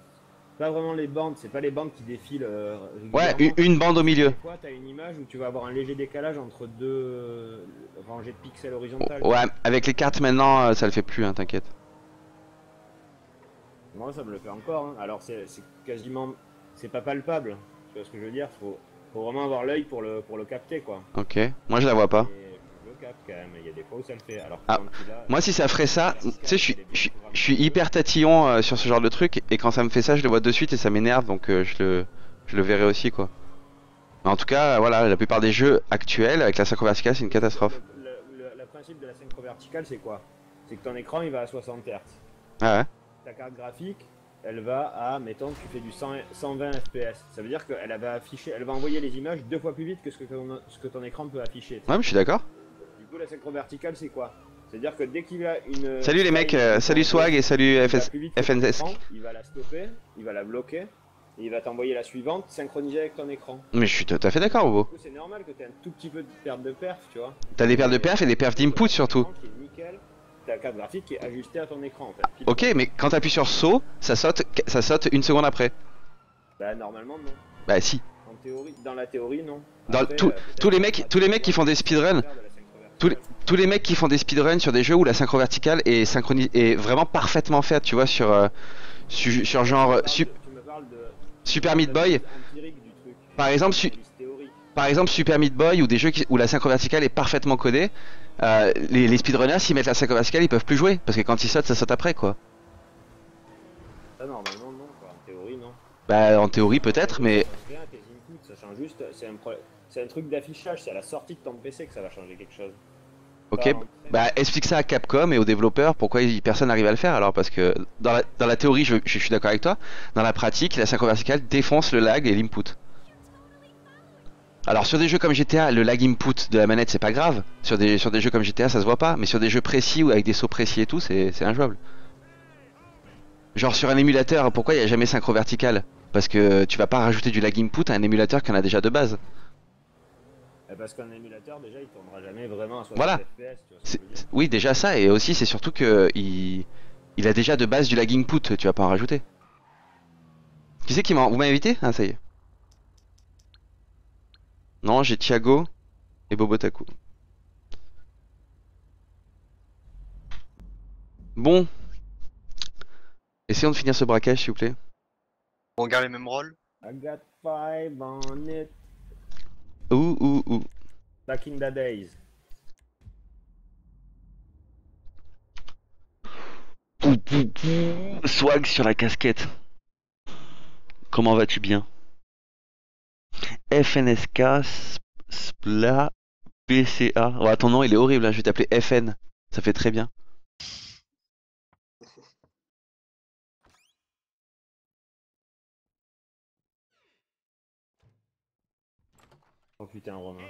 pas vraiment les bandes, c'est pas les bandes qui défilent. euh, Ouais, une, une bande au milieu. Des fois, t'as une image où tu vas avoir un léger décalage entre deux euh, rangées de pixels horizontales. Ouais, avec les cartes maintenant, euh, ça le fait plus, hein, t'inquiète. Moi, ça me le fait encore. hein. Alors, c'est c'est quasiment. C'est pas palpable. Tu vois ce que je veux dire? Faut, faut vraiment avoir l'œil pour le, pour le capter, quoi. Ok, moi je la vois pas. Et je le capte quand même. Il y a des fois où ça le fait. Alors que Ah, Moi si ça ferait ça, tu sais, je suis, je suis- hyper tatillon euh, sur ce genre de truc, et quand ça me fait ça, je le vois de suite et ça m'énerve, donc euh, je le, je le verrai aussi quoi. Mais en tout cas, voilà, la plupart des jeux actuels avec la synchro verticale, c'est une catastrophe. Le- le principe de la synchro verticale, c'est quoi? C'est que ton écran, il va à 60 Hz. Ah ouais. ta carte graphique, elle va à, mettons, tu fais du 100 120 FPS. Ça veut dire qu'elle va afficher, elle va envoyer les images deux fois plus vite que ce que ton, ce que ton écran peut afficher. Ouais, mais je suis d'accord. Du coup, la synchro verticale, c'est quoi? C'est-à-dire que dès qu'il a une. Salut les mecs, euh, salut Swag et salut FS. FNS. Il va la stopper, il va la bloquer, et il va t'envoyer la suivante synchronisée avec ton écran. Mais je suis tout à fait d'accord, Bobo. Du coup, c'est normal que tu aies un tout petit peu de perte de perf, tu vois. T'as des perfs de perf et des perfs d'input surtout. Qui est nickel, ta carte graphique qui est ajustée à ton écran en fait. Pile Ok, mais quand t'appuies sur saut, ça saute, ça saute une seconde après. Bah, normalement, non. Bah si. En théorie, dans la théorie, non. Dans Après, tout- euh, tous les mecs- tous les mecs qui font des speedruns, synchro tous les- verticale. Tous les mecs qui font des speedruns sur des jeux où la synchro verticale est synchronisée, est vraiment parfaitement faite, tu vois, sur, euh, su- sur genre euh, su- de- Super Meat Boy. du truc. Par exemple, su-. Par exemple, Super Meat Boy ou des jeux qui- où la synchro verticale est parfaitement codée, euh, les, les speedrunners s'ils mettent la synchro verticale ils peuvent plus jouer parce que quand ils sautent ça saute après quoi. Ça, normalement, non, quoi. En théorie, non. Bah en théorie peut-être mais Ça change juste. C'est un, pro- un truc d'affichage, c'est à la sortie de ton PC que ça va changer quelque chose. ok. Bah explique ça à Capcom et aux développeurs pourquoi personne n'arrive à le faire alors parce que dans la, dans la théorie je, je suis d'accord avec toi, dans la pratique la synchro verticale défonce le lag et l'input. Alors sur des jeux comme GTA, le lag input de la manette c'est pas grave. Sur des, sur des jeux comme GTA ça se voit pas, mais sur des jeux précis ou avec des sauts précis et tout c'est c'est injouable. Genre sur un émulateur, pourquoi il y a jamais synchro vertical? Parce que tu vas pas rajouter du lag input à un émulateur qui en a déjà de base. Eh, Parce qu'un émulateur, déjà, il tournera jamais vraiment à 60 Voilà. FPS. Tu vois ce que. Oui déjà ça et aussi c'est surtout que il, il a déjà de base du lag input, tu vas pas en rajouter. Qui c'est qui m'a... Vous m'avez invité? Ah ça y est. Non j'ai Thiago et Bobotaku. Bon. Essayons de finir ce braquage, s'il vous plaît. On garde les mêmes rôles I got five on it. Ouh, ouh, ouh. Back in the days. Swag sur la casquette. Comment vas-tu bien? FNSK Sp- Spla PCA. Ouais, ton nom il est horrible, hein, je vais t'appeler FN. Ça fait très bien. Oh putain, Romain.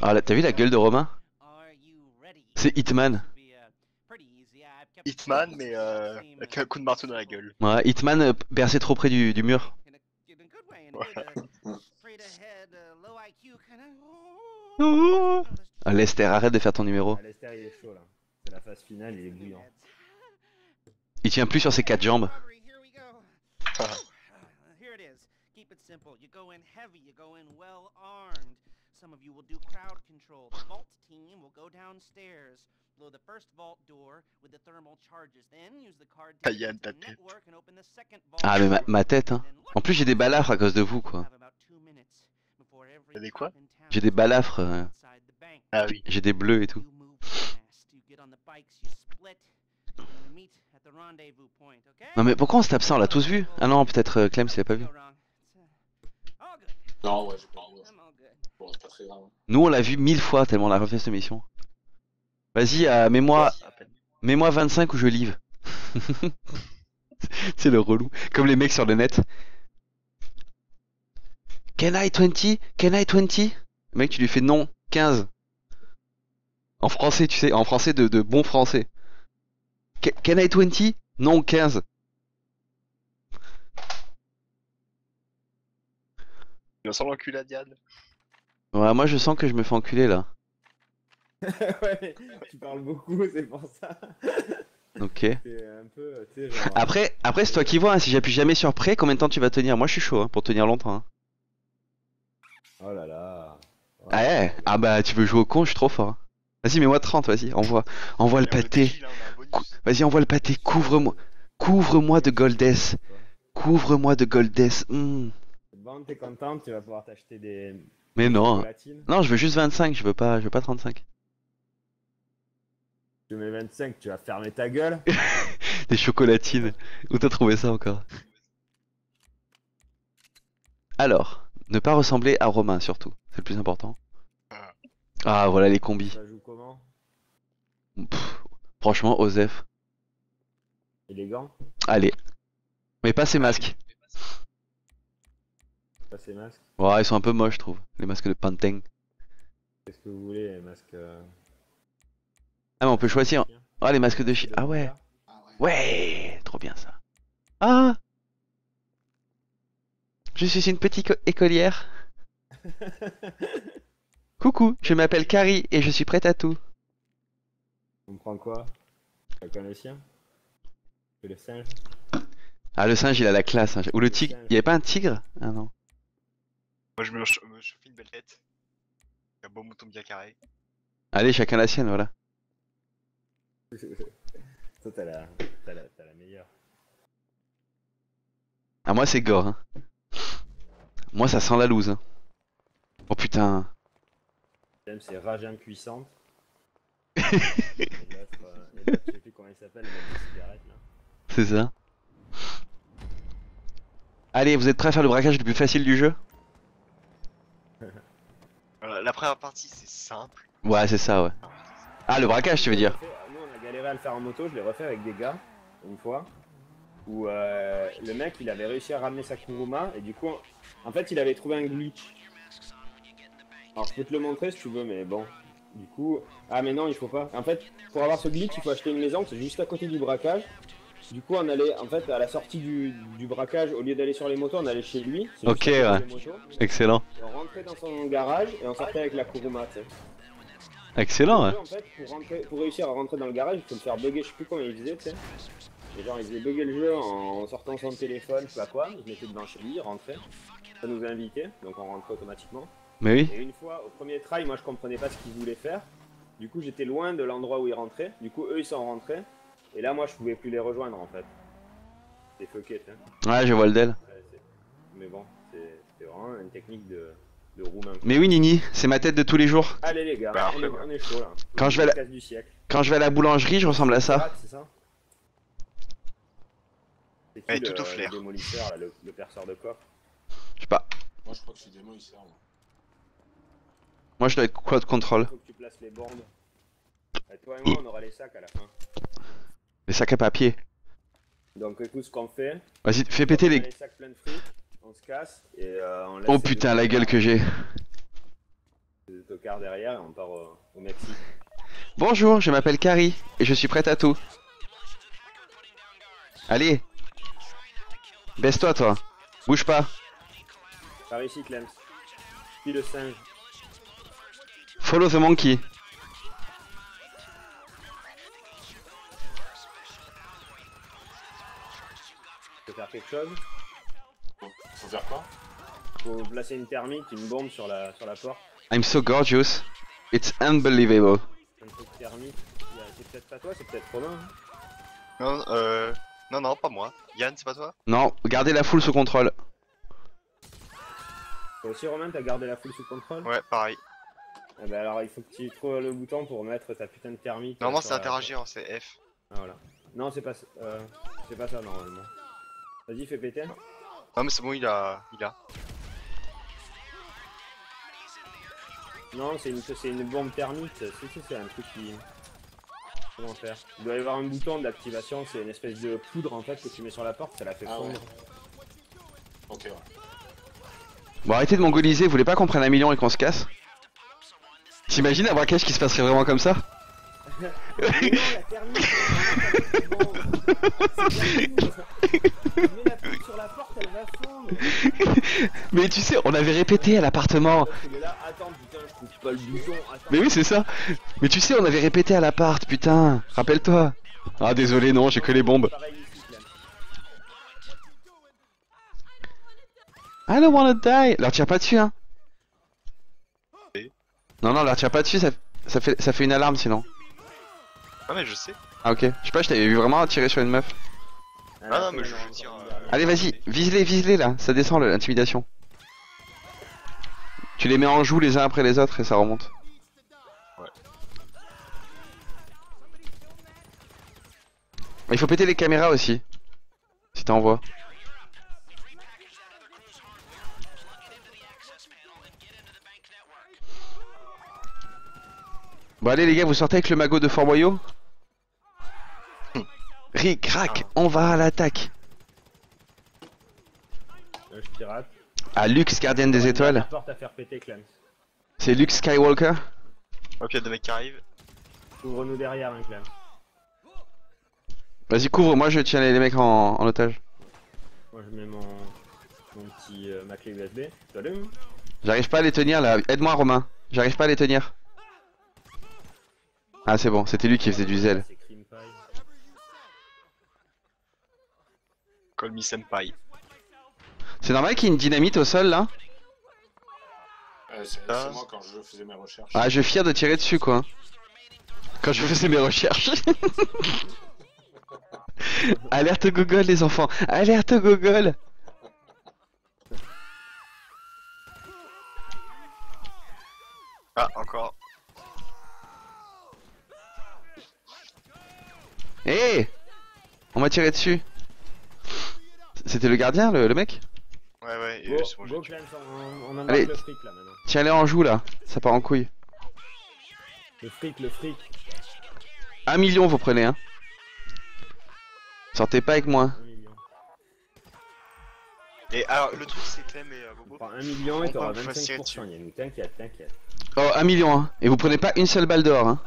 Ah là, t'as vu la gueule de Romain? C'est Hitman. Hitman, mais euh, uh, avec un coup de marteau dans la gueule. Ouais, Hitman euh, bercé trop près du, du mur. in a, in a good way, in a good, uh, straight ahead, uh, low IQ kind Oh. of. Ah, Lester, arrête de faire ton numéro. Il est chaud là. C'est la phase finale, il est bouillant. Il tient plus sur ses quatre jambes. Here Some of you will do crowd control. The vault team will go downstairs. Blow the first vault door with the thermal charges. Then use the card to Ah, Yann, ta tête. network and open the second vault Ah, mais ma, ma tête, hein. En plus, j'ai des balafres à cause de vous, quoi. T'as des quoi? J'ai des balafres. euh. Ah oui. J'ai des bleus et tout. You move fast. You get on the bikes, you split. and you meet at the rendezvous point, okay? Non mais pourquoi on se tape ça? On l'a tous vu Ah non, peut-être euh, Clem s'il a pas vu. Go wrong. Non, ouais, j'ai pas. Bon, c'est pas très grave. Nous on l'a vu mille fois tellement on a refait cette mission. Vas-y, euh, mets-moi mets-moi 25 ou je live. C'est le relou. Comme les mecs sur le net. Can I 20 Can I 20 Le mec tu lui fais non, 15. En français, tu sais, en français de, de bon français. Ca- Can I 20 Non, 15. me sens l'enculadiade. Ouais, moi je sens que je me fais enculer là. ouais, tu parles beaucoup, c'est pour ça. Ok. Euh, après, après c'est toi qui vois, hein, si j'appuie jamais sur prêt, combien de temps tu vas tenir? Moi je suis chaud hein, pour tenir longtemps. Hein. Oh là là. Ah, ah, bah tu veux jouer au con, je suis trop fort. Hein. Vas-y, mets-moi 30, vas-y, envoie, envoie le pâté. Vas-y, envoie le pâté, couvre-moi. Couvre-moi de Goldès. Couvre-moi de Goldès. Hum. 40, t'es contente, tu vas pouvoir t'acheter des. Mais non. Non, je veux juste 25, je veux pas, je veux pas 35. Tu mets 25, tu vas fermer ta gueule. des chocolatines. Où t'as trouvé ça encore? Alors, ne pas ressembler à Romain surtout, c'est le plus important. Ah, ah voilà les combis. Ça joue comment? Franchement, Osef. Élégant. Allez. Mais pas ces masques. Pas ces masques Ouais, ils sont un peu moches, je trouve. Les masques de Panteng. Qu'est-ce que vous voulez, les masques euh, Ah, mais on peut choisir. Ah, les masques de chien. Ah ouais. Ouais, trop bien ça. Ah Je suis une petite co- écolière. Coucou, je m'appelle Carrie et je suis prête à tout. On prend quoi? Chacun le sien le singe? Ah, le singe, il a la classe. hein. Ou le tigre. Il y avait pas un tigre? Ah non. Moi, je me, ch- me chauffe une belle tête. Un beau mouton bien carré. Allez, chacun la sienne, voilà. Toi, t'as la... t'as la... t'as la meilleure. Ah, moi, c'est gore. hein. Moi, ça sent la loose. hein. Oh putain. J'aime, c'est rage impuissante. et l'autre, euh, je sais plus comment il s'appelle, le mec des cigarettes là. C'est ça. Allez, vous êtes prêts à faire le braquage le plus facile du jeu? Voilà, la première partie, c'est simple. Ouais, c'est ça, ouais. Ah, le braquage, tu veux dire Nous, on a galéré à le faire en moto, je l'ai refait avec des gars, une fois, où euh, le mec, il avait réussi à ramener sa Kuruma, et du coup, en fait, il avait trouvé un glitch. Alors, je peux te le montrer si tu veux, mais bon. Du coup, ah, mais non, il faut pas. En fait, pour avoir ce glitch, il faut acheter une maison, c'est juste à côté du braquage. Du coup, on allait, en fait, à la sortie du, du braquage, au lieu d'aller sur les motos, on allait chez lui. Ok, ouais. motos. Excellent. Et on rentrait dans son garage, et on sortait avec la Kuruma, tu sais. Excellent, ouais. En fait, pour, rentrer- pour réussir à rentrer dans le garage, il faut le faire bugger, je sais plus comment il faisait, tu sais. Et genre, il faisait bugger le jeu en sortant son téléphone, je sais pas quoi, il se mettait devant chez lui, il rentrait. Ça nous a invités, donc on rentrait automatiquement. Mais oui. Et une fois, au premier try, moi je comprenais pas ce qu'ils voulaient faire. Du coup, j'étais loin de l'endroit où ils rentraient. Du coup, eux ils sont rentrés. Et là, moi je pouvais plus les rejoindre en fait. T'es fucké, hein. Ouais, je vois le c'est- Mais bon, c'est c'est vraiment une technique de, de roumain. Mais oui, Nini, c'est ma tête de tous les jours. Allez les gars, Bah, on, est, après, on est chaud là. Quand je vais à la- Casse du siècle. Quand je vais à la boulangerie, je ressemble à ça. C'est ça? C'est qui Ouais, le, tout au flair. le démolisseur, là, le, le perceur de coffre Je sais pas. Moi, je crois que je suis démolisseur. moi. Moi, je dois être quad control. Faut que tu places les bornes. Euh, toi et moi, on aura les sacs à la fin. Les sacs à papier. Donc écoute ce qu'on fait. Vas-y, fais péter les. les sacs pleins de fric, on se casse et euh, on laisse Oh putain, la gueule que j'ai. deux tocards derrière et on part au, au Mexique. Bonjour, je m'appelle Carrie et je suis prête à tout. Allez. Baisse-toi, toi. Bouge pas. Par ici, Clems. Puis le singe. Follow the monkey. Peux faire quelque chose Faut, faut faire quoi Faut placer une thermite, une bombe sur la, sur la porte. I'm so gorgeous. It's unbelievable. Un truc thermite. C'est peut-être pas toi, c'est peut-être Romain. hein Non, euh... Non, non, pas moi. Yann, c'est pas toi Non, gardez la foule sous contrôle. Toi aussi, Romain, t'as gardé la foule sous contrôle Ouais, pareil. Eh ben alors, il faut que tu trouves le bouton pour mettre ta putain de thermite. Normalement, c'est la- interagir, c'est F. Ah, voilà. Non, c'est pas, ça- euh, c'est pas ça normalement. Vas-y, fais péter. Non, mais c'est bon, il a. Il a. Non, c'est une, c'est une bombe thermite. Si, si, c'est un truc qui. Comment faire? Il doit y avoir un bouton d'activation, c'est une espèce de poudre en fait que tu mets sur la porte, ça la fait Ah fondre. ouais. Ok, ouais. Bon, arrêtez de mongoliser, vous voulez pas qu'on prenne un million et qu'on se casse? T'imagines un braquage qui se passerait vraiment comme ça? Mais. Tu sais, on avait répété à l'appartement. Mais oui, c'est ça. Mais tu sais, on avait répété à l'appart, putain. Rappelle-toi. Ah, désolé, non, j'ai que les bombes. I don't wanna die. Leur tire pas dessus, hein. Non, non, leur tire pas dessus, ça, ça, fait, ça fait une alarme sinon. Ah, mais je sais. Ah, ok. Je sais pas, je t'avais vu vraiment tirer sur une meuf. Ah, non, mais je, tire. euh. Allez, vas-y, vise-les, vise-les là. Ça descend l'intimidation. Tu les mets en joue les uns après les autres et ça remonte. Ouais. Il faut péter les caméras aussi. Si t'en vois. Bon allez les gars, vous sortez avec le magot de Fort Boyau? Rick, crack, on va à l'attaque. Euh, Je pirate. À Lux, gardienne des étoiles. C'est Luke Skywalker Ok, deux mecs qui arrivent. Ouvre-nous derrière, hein, Clem. Vas-y, couvre, moi je tiens les, les mecs en, en otage. Moi, je mets mon, mon petit, euh, ma clé USB. J'arrive pas à les tenir là. Aide-moi, Romain. J'arrive pas à les tenir. Ah, c'est bon, c'était lui qui faisait du zèle. Call me senpai. C'est normal qu'il y ait une dynamite au sol là Euh, c'est Ah. moi quand je faisais mes recherches. Ah, je suis fier de tirer dessus quoi. Quand je faisais mes recherches. Alerte Google, les enfants. Alerte Google. Ah, encore. Hé On m'a tiré dessus. C'était le gardien, le, le mec Ouais, ouais, Go, c'est bon, go on, on Allez. le fric là maintenant. Tiens-les en joue là. Ça part en couille. Le fric, le fric. Un million vous prenez, hein. Sortez pas avec moi. Un million. Et alors, le truc, c'est Clem et euh, Bobo. prends un million et t'auras peut me faire tirer 25%. Yannou. T'inquiète, t'inquiète. Oh, un million, hein. Et vous prenez pas une seule balle d'or, hein.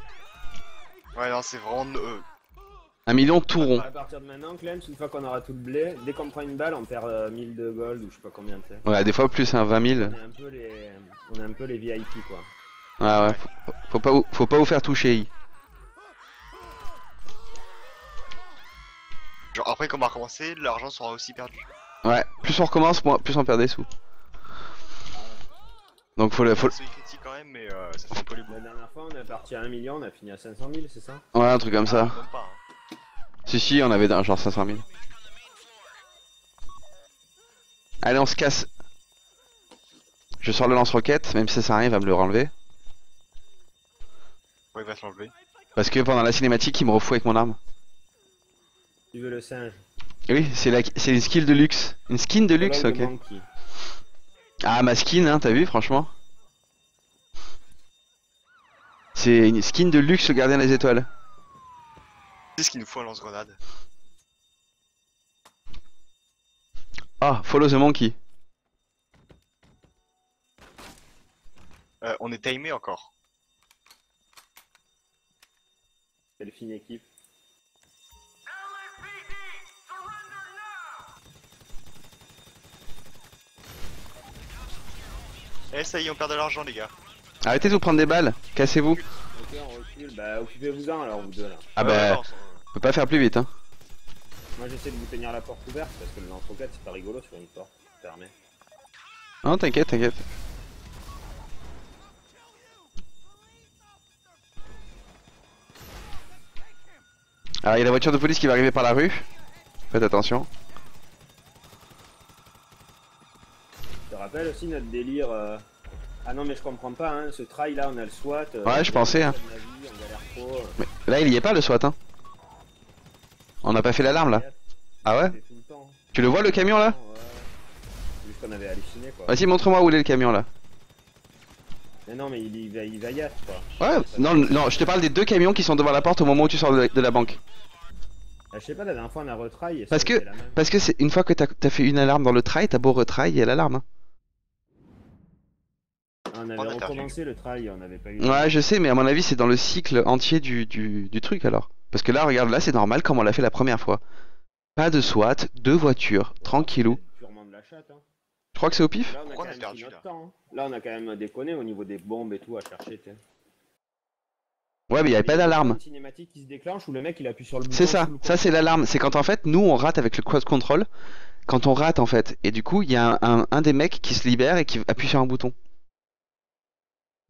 Ouais, non, c'est vraiment. Euh, Un million tout rond. À partir de maintenant, Clem, une fois qu'on aura tout le blé, dès qu'on prend une balle, on perd euh, 1000 de gold ou je sais pas combien tu sais. Ouais, des fois plus, hein, 20 000. On est un peu les, on est un peu les VIP quoi. Ouais, ouais. Faut, faut pas, vous- faut pas vous faire toucher. genre, après, quand on va recommencer, l'argent sera aussi perdu. Ouais, plus on recommence, moins, plus on perd des sous. Donc faut le, faut le- C'est critique quand même, mais euh, ça fait un peu les bouts. La dernière fois, on est parti à 1 million, on a fini à 500 000, c'est ça? Ouais, un truc comme ça. Même pas, hein. Si, si, on avait d'un genre 500 000. Allez, on se casse. Je sors le lance-roquette, même si ça sert à rien, il va me le renlever. Ouais, il va se l'enlever. Parce que pendant la cinématique, il me refoue avec mon arme. Tu veux le singe oui, c'est la... c'est une skill de luxe. Une skin de luxe, ok. monkey. Ah, ma skin, hein, t'as vu, franchement C'est une skin de luxe, le gardien des étoiles. C'est ce qu'il nous faut un lance-grenade. Ah, follow the monkey. Euh, on est timé encore. C'est le fine équipe. Eh, ça y est, on perd de l'argent, les gars. Arrêtez de vous prendre des balles, cassez-vous. Ok, on recule. Bah, occupez-vous-en alors, vous deux là. Ah bah, ouais, non, ça- on peut pas faire plus vite, hein. Moi, j'essaie de vous tenir la porte ouverte parce que le lance-roquette, c'est pas rigolo sur une porte fermée. Non, t'inquiète, t'inquiète. Alors, il y a la voiture de police qui va arriver par la rue. Faites attention. Je te rappelle aussi notre délire. euh, Ah non, mais je comprends pas, hein. Ce trail là, on a le SWAT. euh, Ouais, je pensais, hein. vie, euh, Mais là, il y est pas le SWAT, hein. On n'a pas fait l'alarme là. Ah ouais le. Tu le vois le camion là Ouais. Vas-y, montre-moi où il est le camion là. Mais non, mais il, il va, il va y être quoi. Ouais, non, non, je te parle des deux camions qui sont devant la porte au moment où tu sors de la, de la banque. Ah, je sais pas, la dernière fois on a et ça Parce que-. Parce que c'est une fois que t'as as fait une alarme dans le trail, t'as beau retrail, il y a l'alarme. hein. On avait recommencé le trail, on avait pas eu. Ouais, je sais, mais à mon avis, c'est dans le cycle entier du, du, du truc alors. Parce que là, regarde, là, c'est normal comme on l'a fait la première fois. Pas de SWAT, deux voitures, tranquillou. C'est Purement de la chatte. Hein. Je crois que c'est au pif Là, on a Pourquoi quand on a même perdu, pris notre là temps. hein. Là, on a quand même déconné au niveau des bombes et tout à chercher. tu sais. Ouais, mais il y avait pas d'alarme. Une cinématique qui se déclenche où le mec il appuie sur le bouton. C'est ça, ça c'est l'alarme. C'est quand en fait, nous on rate avec le quad control. Quand on rate en fait. Et du coup, il y a un, un- un des mecs qui se libère et qui appuie sur un bouton.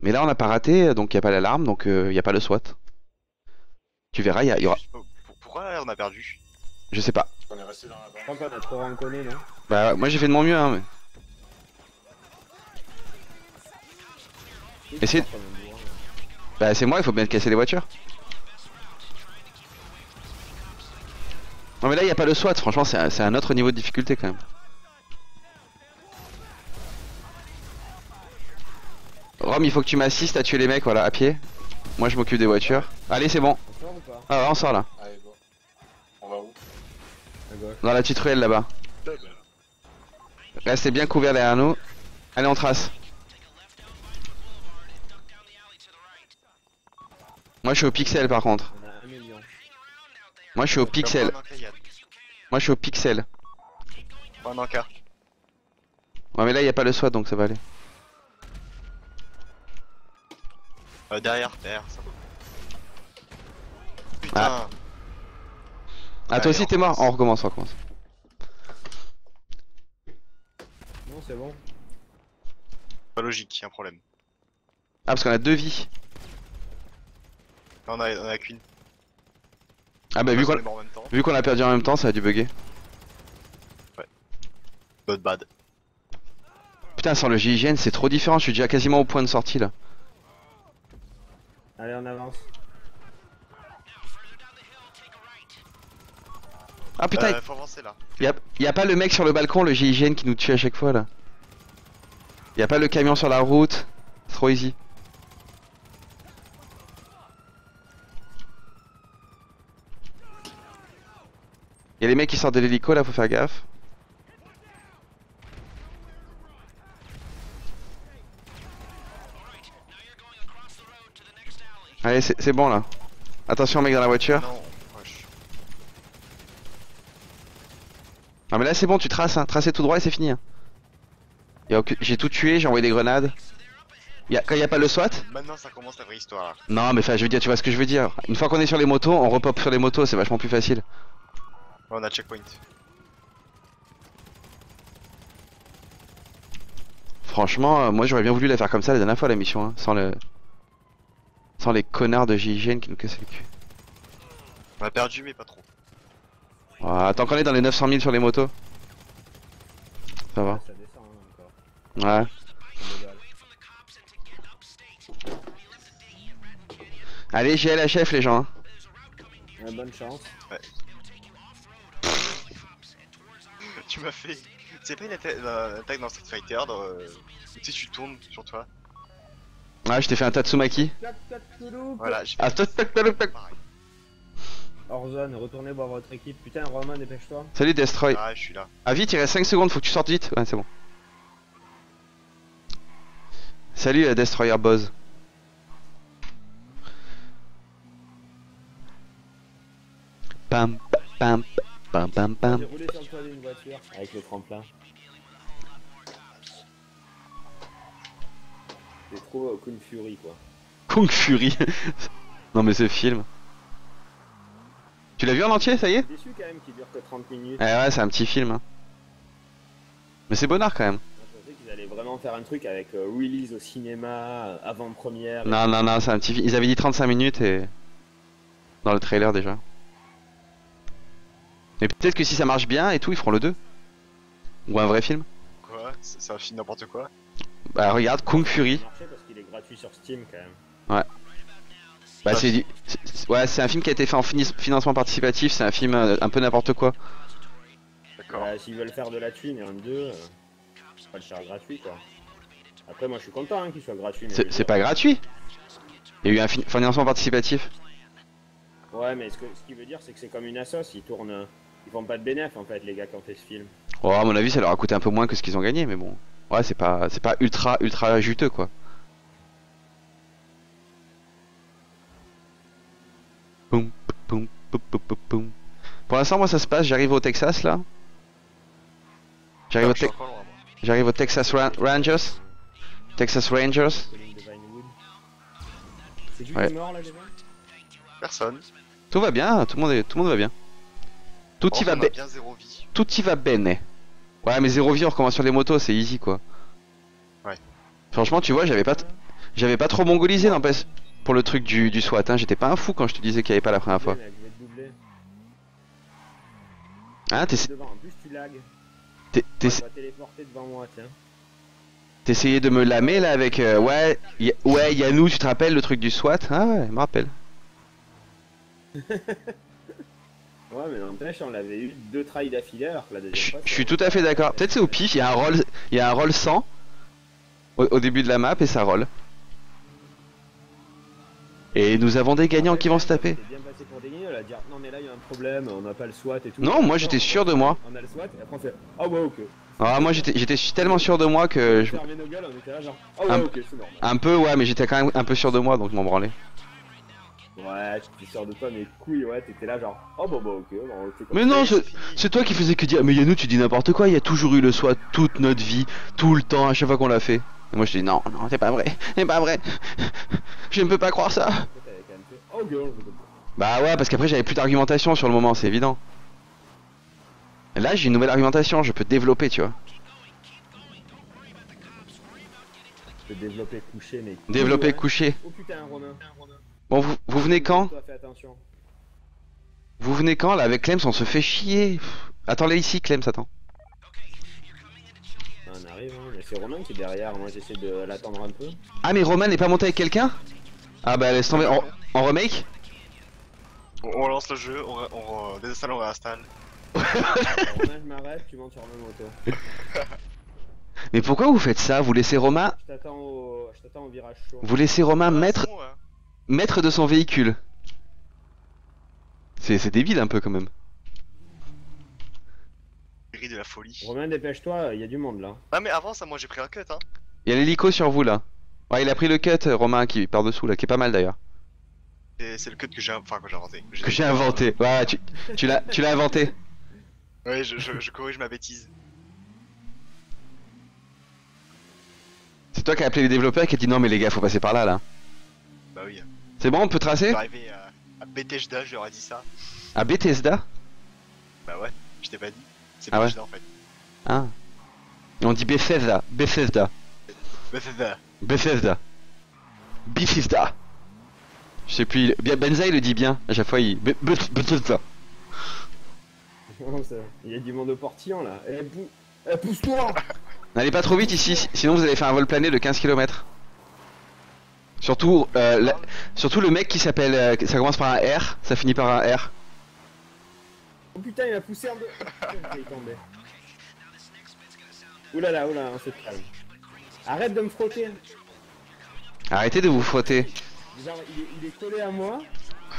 Mais là, on n'a pas raté, donc il n'y a pas l'alarme, donc euh, il n'y a pas le SWAT. Tu verras, il y, aura. Pourquoi on a perdu? Je sais pas. On est resté dans la Je crois trop non? Bah, moi j'ai fait de mon mieux, hein. Mais... Bah, c'est moi, il faut bien casser les voitures. Non, mais là, il n'y a pas le SWAT, franchement, c'est un, c'est un autre niveau de difficulté quand même. Rome, il faut que tu m'assistes à tuer les mecs, voilà, à pied. Moi, je m'occupe des voitures. Allez, c'est bon. On sort ou pas Ah, on sort là. Allez, go. On va où? À gauche. Dans la petite ruelle là-bas. Restez bien couverts derrière nous. Allez, on trace. Moi, je suis au pixel par contre. Moi, je suis au pixel. Moi, je suis au pixel. Pas un encas. Ouais, mais là, il n'y a pas le SWAT donc ça va aller. Euh, derrière, derrière, ça. Putain. Ah, Allez, toi aussi, on t'es mort recommence. On recommence, on recommence. Non, c'est bon. Pas logique, y a un problème. Ah, parce qu'on a deux vies. On a, on a qu'une. Ah, bah, vu qu'on est mort en même temps. vu qu'on a perdu en même temps, ça a dû bugger. Not bad. Putain, sans le GIGN, c'est trop différent. Je suis déjà quasiment au point de sortie là. Allez, on avance. Ah, putain, euh, faut avancer là. y, a, y a pas le mec sur le balcon, le GIGN qui nous tue à chaque fois là. Y a pas le camion sur la route. C'est trop easy. Y a les mecs qui sortent de l'hélico là, faut faire gaffe. Allez, c'est bon là. Attention mec dans la voiture. Non, wesh. Non mais là c'est bon, tu traces, hein. tracez tout droit et c'est fini. hein. Aucun- J'ai tout tué, j'ai envoyé des grenades. Y a... Quand y a pas le SWAT? Maintenant ça commence la vraie histoire là. Non mais enfin je veux dire, tu vois ce que je veux dire. Une fois qu'on est sur les motos, on repop sur les motos, c'est vachement plus facile. On a checkpoint. Franchement, euh, moi j'aurais bien voulu la faire comme ça la dernière fois la mission, hein, sans le... Sans les connards de GIGN qui nous cassaient le cul. On a perdu mais pas trop. Ah, tant qu'on est dans les 900 000 sur les motos. Ça va. Ça descend hein, encore. Ouais. Allez, GLHF les gens. hein. Ouais, bonne chance. Tu m'as fait. C'est pas une atta- euh, attaque dans Street Fighter dans, euh, tu sais, tu tournes sur toi. Ouais, je t'ai fait un Tatsumaki. Voilà, j'ai Ah. Horzone, retournez voir votre équipe. Putain, Roman, dépêche-toi. Salut Destroy. Ah, je suis là. Ah vite, il reste 5 secondes, faut que tu sortes vite. Ouais, c'est bon. Salut euh, Destroyer Buzz. Pam, pam, pam, pam, pam. J'ai roulé sur le toit d'une voiture avec le tremplin. C'est trop euh, Kung Fury quoi. Kung Fury. non mais ce film. Tu l'as vu en entier, ça y est? Déçu quand même qu'il dure que 30 minutes. Eh ouais, c'est un petit film. hein. Mais c'est bonnard quand même. Moi, Je pensais qu'ils allaient vraiment faire un truc avec euh, release au cinéma, euh, avant-première. Non, non, non, c'est un petit film. Ils avaient dit 35 minutes et. Dans le trailer déjà. Mais peut-être que si ça marche bien et tout, ils feront le 2. Ou un vrai film. Quoi? C'est un film n'importe quoi? Bah regarde, Kung Fury. a marché parce qu'il est gratuit sur Steam quand même. Bah c'est du... Ouais, c'est un film qui a été fait en financement participatif, c'est un film euh, un peu n'importe quoi. D'accord. Bah, S'ils veulent faire de la thune et un 2, euh, pas le faire gratuit quoi. Après, moi je suis content hein, qu'il soit gratuit. C'est dire- pas gratuit. Il y a eu un fi- financement participatif. Ouais, mais ce, que, ce qui veut dire, c'est que c'est comme une assos, ils tournent. euh, Ils font pas de bénéf en fait, les gars, qui ont fait ce film. Oh, à mon avis, ça leur a coûté un peu moins que ce qu'ils ont gagné, mais bon. Ouais, c'est pas, c'est pas ultra, ultra juteux quoi. Pour l'instant, moi, ça se passe. J'arrive au Texas là. J'arrive au, Ah, moi. j'arrive au Texas Ra- Rangers. Texas Rangers. C'est Ouais. qui est mort là déjà? Personne. Tout va bien. Tout le monde, est- tout le monde va bien. Tout y va bien. Tout y va bene. Ouais, mais zéro vie, on recommence sur les motos, c'est easy quoi. Ouais. Franchement, tu vois, j'avais pas, t- j'avais pas trop mongolisé n'empêche pour le truc du, du SWAT. Hein. J'étais pas un fou quand je te disais qu'il y avait pas la première fois. Hein, en plus tu lags. t'es- t'essayais de me lamer là avec euh, ouais, y- ouais, Yannou, tu te rappelles le truc du SWAT? Ah ouais, je me rappelle. Ouais, mais n'empêche, on l'avait eu deux trails d'affilée alors que la deuxième Je fois. je suis tout à fait d'accord. Peut-être c'est au pif. Il y a un roll, il y a un roll 100 au, au début de la map et ça roll. Et nous avons des gagnants qui vont se taper. Bien passé pour des non, mais là il y a un problème, on n'a pas le SWAT et tout. Non, moi j'étais sûr de moi. On a le SWAT et après on fait ah ouais, ok. Ah, moi j'étais, tellement sûr de moi que je, Fermé nos gueules, on était là genre ouais, Un-. Un peu, ouais, mais j'étais quand même un peu sûr de moi, donc je m'en branlais. Ouais, j'étais sûr de toi, mais couilles, ouais, t'étais là genre oh bah bah ok, comme Mais non, c'est, toi qui faisais que dire. Mais Yannou, tu dis n'importe quoi, il y a toujours eu le SWAT toute notre vie, tout le temps, à chaque fois qu'on l'a fait. Et moi je dis non, non, c'est pas vrai, c'est pas vrai. Je ne peux pas croire ça. Oh je. Bah ouais, parce qu'après j'avais plus d'argumentation sur le moment, c'est évident. Et Là, j'ai une nouvelle argumentation, je peux développer, tu vois. Je peux développer couché, mais. Développer, coucher. Oh putain, Romain. Bon, vous, vous venez quand? Toi, fais attention. Vous venez quand là? Avec Clems On se fait chier. Attends-les ici, Clems, attends. On arrive, hein, c'est Romain qui est derrière, moi j'essaie de l'attendre un peu. Ah, mais Roman n'est pas monté avec quelqu'un? Ah bah laisse tomber. En, en remake? On, on lance le jeu, on, on, re- désinstalle, on réinstalle. Romain, je m'arrête, tu montes sur ma moto. Mais pourquoi vous faites ça? Vous laissez Romain, Je t'attends au... virage chaud. vous laissez Romain Ah, bon, hein. Maître de son véhicule. C'est débile un peu quand même. De la folie. Romain, dépêche-toi, il y a du monde là. Ah mais avant ça, moi j'ai pris un cut hein. Il y a l'hélico sur vous là. Ouais, il a pris le cut, euh, Romain, qui par dessous là, qui est pas mal d'ailleurs. Et c'est le cut que j'ai enfin que j'ai inventé. Que j'ai inventé. Ouais, tu, l'as, tu l'as inventé. Ouais, je, je, je corrige ma bêtise. C'est toi qui as appelé les développeurs et qui a dit non mais les gars, faut passer par là là. C'est bon, on peut tracer Je suis arrivé à, à Bethesda, je leur ai dit ça. À Bethesda Bah ouais, je t'ai pas dit. C'est Ah ouais. Bethesda en fait. Ah. Et on dit Bethesda, Bethesda, Bethesda. Bethesda. Bethesda. Je sais plus, il- bien Benza il le dit bien, à chaque fois il... Be- Be- Bethesda. Non, ça- Il y a du monde au portillon là. Eh. Eh, pousse-toi N'allez pas trop vite ici, si- sinon vous allez faire un vol plané de 15 km. Surtout, euh, la- surtout le mec qui s'appelle, euh, ça commence par un R, ça finit par un R. Oh putain, il m'a poussé. Putain, j'ai failli tomber. Oulala, oulala, on se calme. Arrête de me frotter. Arrêtez de vous frotter. Genre, il est, il est collé à moi.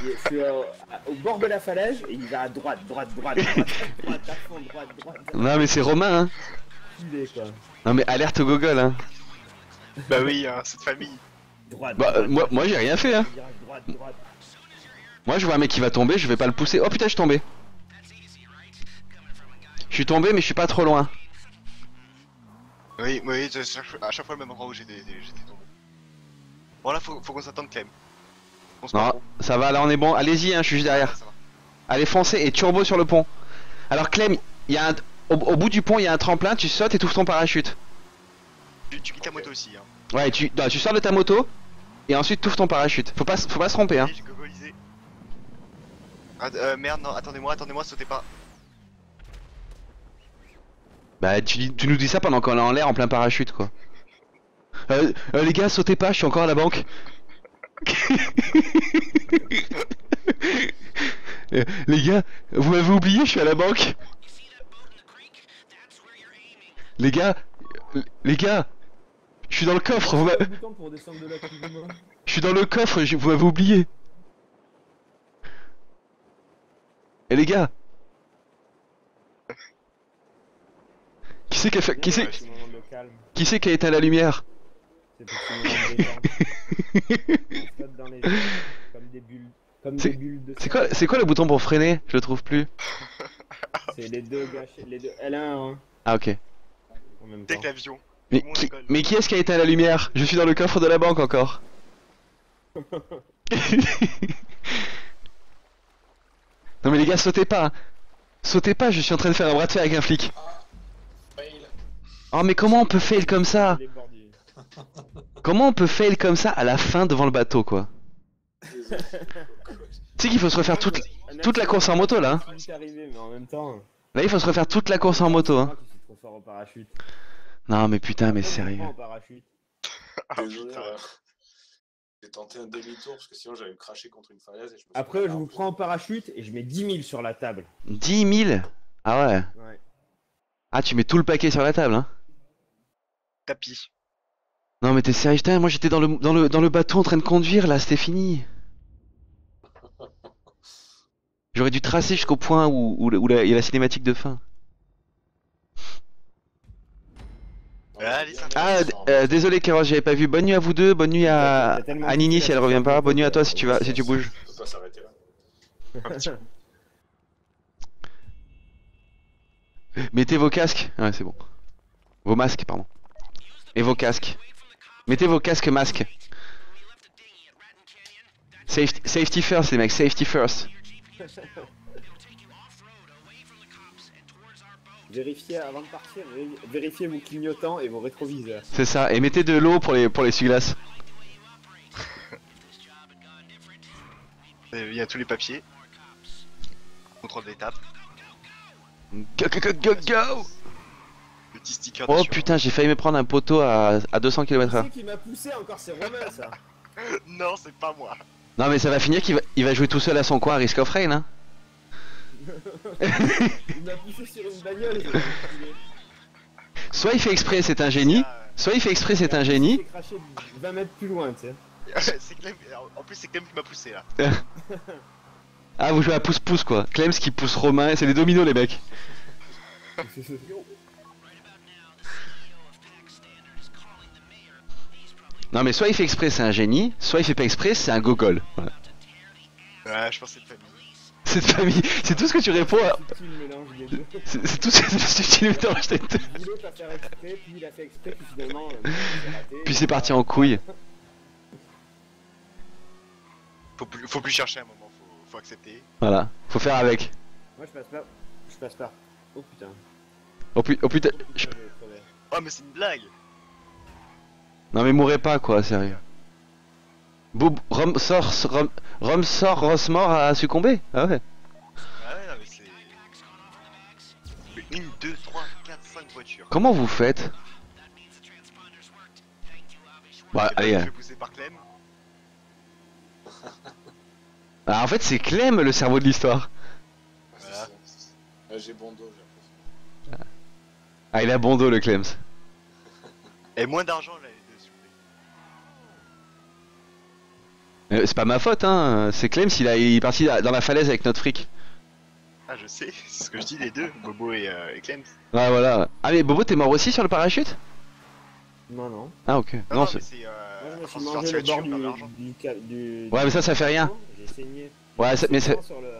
Il est- je suis euh, à- au bord de la falaise et il va à droite, droite, droite, droite, droite, à fond, droite, droite. Non mais c'est Romain, hein. Il est quoi. Non mais alerte au gogol, hein. Bah oui, hein, cette famille. Droite, Bah, droite, moi, moi j'ai rien fait, hein. droite, droite. Moi je vois un mec qui va tomber, je vais pas le pousser. Oh putain, je suis tombé. Je suis tombé, mais je suis pas trop loin. Oui, oui, à chaque- fois le même endroit où j'étais j'étais tombé. Bon là, faut, faut qu'on s'attende. On se Non, ça va, là on est bon. Allez-y, hein, je suis juste derrière. Ça va. Allez, foncez et turbo sur le pont. Alors Clem, il y a un... au, au bout du pont, il y a un tremplin, tu sautes et tu ouvres ton parachute. Tu, tu quittes ta moto aussi, hein. Ouais, tu, non, tu sors de ta moto et ensuite tu ouvres ton parachute. Faut pas, faut pas se tromper, hein. Ah, euh, merde, non, attendez-moi, attendez-moi, sautez pas. Bah, tu, tu nous dis ça pendant qu'on est en l'air en plein parachute, quoi. Euh, euh, les gars, sautez pas, je suis encore à la banque. Euh, les gars, vous m'avez oublié, je suis à la banque. Les gars, les gars, je suis dans le coffre, vous m'a- Le bouton pour descendre de là, excusez-moi. je suis dans le coffre, je- vous m'avez oublié. Et les gars Qui c'est qui a fait, qui c'est, qui c'est qui a éteint la lumière C'est quoi, c'est quoi le bouton pour freiner Je le trouve plus. C'est les deux gâchés, les deux L1 Ah ok. Dès que l'avion. Mais qui, mais qui est-ce qui a éteint la lumière? Je suis dans le coffre de la banque encore. non mais les gars, sautez pas. Sautez pas, je suis en train de faire un bras de fer avec un flic. Fail. Oh mais comment on peut fail comme ça? Comment on peut fail comme ça à la fin devant le bateau quoi? Tu sais qu'il faut se refaire toute, toute la course en moto là. hein. Là il faut se refaire toute la course en moto. Hein. Non mais putain mais sérieux. Ah putain. J'ai tenté un demi-tour parce que sinon j'allais me cracher contre une falaise et je me suis Après, je vous prends au parachute et je mets 10 000 sur la table. 10 000 Ah ouais. Ouais. Ah tu mets tout le paquet sur la table hein. Tapis. Non mais t'es sérieux, putain, moi j'étais dans le, dans, le, dans le bateau en train de conduire là, c'était fini. J'aurais dû tracer jusqu'au point où, où, le- où la- il y a la cinématique de fin. Allez, Ah, ça euh, désolé Carole, j'avais pas vu. Bonne nuit à vous deux, bonne nuit à, Nini si elle revient pas. Bonne nuit à toi si tu vas, si tu bouges. On peut pas s'arrêter là. Mettez vos casques. Ouais, c'est bon. Vos masques, pardon. Et vos casques. Mettez vos casques masques. Safety, safety first, les mecs, safety first. Vérifiez avant de partir, véri- vérifiez vos clignotants et vos rétroviseurs. C'est ça. Et mettez de l'eau pour les, pour les essuie-glaces. Il y a tous les papiers. Contrôle d'étape. Go, go, go, go, go Le petit sticker Oh putain, j'ai failli me prendre un poteau à, à 200 Qui km/h. qui m'a poussé encore C'est Romain ça Non, c'est pas moi. Non mais ça va finir qu'il va, il va jouer tout seul à son coin à Risk of Rain hein. Il m'a poussé sur une bagnole. Soit il fait exprès c'est un génie, Ah, soit il fait exprès c'est un génie, J'ai craché 20 mètres plus loin, tu sais. euh, c'est Clem. En plus, c'est Clem qui m'a poussé là. ah vous jouez à pouce-pouce quoi. Clems qui pousse Romain, c'est des dominos les mecs. Non mais soit il fait exprès c'est un génie, soit il fait pas exprès c'est un gogol. Voilà. Ouais, je pense que c'est. Cette famille, c'est tout ce que tu réponds à... C'est tout ce que tu des deux. Puis euh, c'est. Puis c'est parti en couille. Faut plus, faut plus chercher un moment, faut, faut accepter. Voilà, faut faire avec. Moi je passe pas. Je passe pas. Oh putain. Oh, pu- oh putain, je-. Oh, mais c'est une blague. Non mais mourrez pas quoi, sérieux. Bob, Rom sort, Rom, Rom sort, Ross mort a succombé? Ah ouais. Ah ouais, non, mais c'est. Une, deux, trois, quatre, cinq voitures. Comment vous faites? Bah Et là, allez. je fais pousser par Clem. Ah, en fait c'est Clem le cerveau de l'histoire. Voilà. ça. Là, j'ai bon dos, j'ai l'impression. Ah il a bon dos le Clems. Et moins d'argent là, les deux, s'il vous plaît. Euh, c'est pas ma faute hein, c'est Clems il, a, il est parti dans la falaise avec notre fric. Ah, je sais, c'est ce que je dis, les deux, Bobo et, euh, et Clem. Ouais voilà. Ah mais Bobo t'es mort aussi sur le parachute? Non, non. Ah ok. Non, Non, c'est- mais c'est. Euh, mangé le bord du, du, du- Ouais, mais ça, ça fait rien. bateau. J'ai saigné. Ouais, ça- mais, ça, le,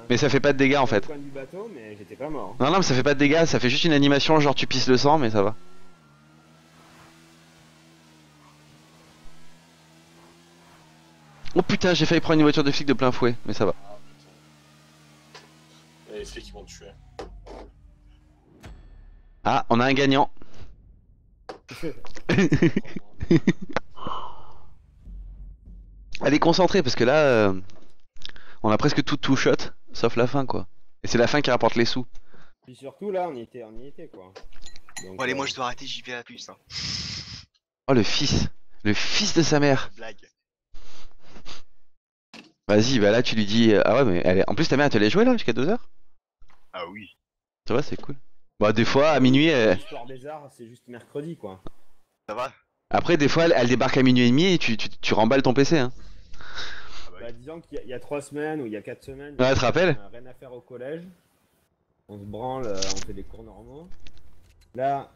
mais ça fait pas de dégâts en fait. coin du bateau, mais j'étais pas mort. Non non mais ça fait pas de dégâts, ça fait juste une animation genre tu pisses le sang mais ça va. Oh putain j'ai failli prendre une voiture de flic de plein fouet mais ça va. Ah putain. Et les flics ils vont te tuer. Ah on a un gagnant. Elle est concentrée parce que là euh, on a presque tout tout shot sauf la fin quoi. Et c'est la fin qui rapporte les sous. Puis surtout, là, on y était, on y était, quoi. Donc, Bon, allez, euh, moi je dois arrêter, j'y vais à la puce. Hein. Oh le fils, le fils de sa mère. Blague. Vas-y bah là tu lui dis ah ouais mais elle est... en plus ta mère elle te l'a joué là jusqu'à 2h Ah oui. Ça va c'est cool. Bah des fois à minuit elle- L'histoire des arts, c'est juste mercredi, quoi. Ça va? Après des fois elle, elle débarque à minuit et demi et tu, tu, tu remballes ton PC hein. Ah bah Bah, disons qu'il y, a- il y a trois semaines ou il y a quatre semaines. Ouais, tu te rappelles On a rien à faire au collège. On se branle, euh, on fait des cours normaux. Là,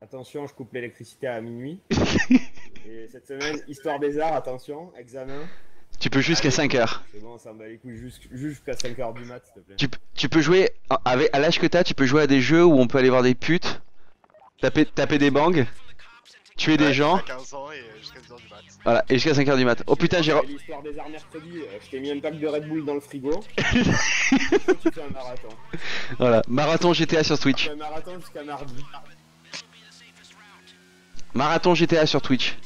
attention, je coupe l'électricité à minuit. Et cette semaine, histoire des arts, attention, examen. Tu peux jusqu'à 5h. C'est bon, ça me bat les couilles jusqu'- jusqu'à 5h du mat, s'il te plaît. Tu, tu peux jouer avec à l'âge que t'as, tu peux jouer à des jeux où on peut aller voir des putes, taper, taper des bangs, tuer des Ouais, gens, À 15 ans et euh, jusqu'à 2h du mat. voilà, et jusqu'à 5h du mat. Oh putain, j'ai L'histoire des arts mercredi, euh, je t'ai mis un pack de Red Bull dans le frigo. Tu fais un marathon. voilà, marathon GTA sur Twitch. un marathon jusqu'à mardi. Marathon GTA sur Twitch.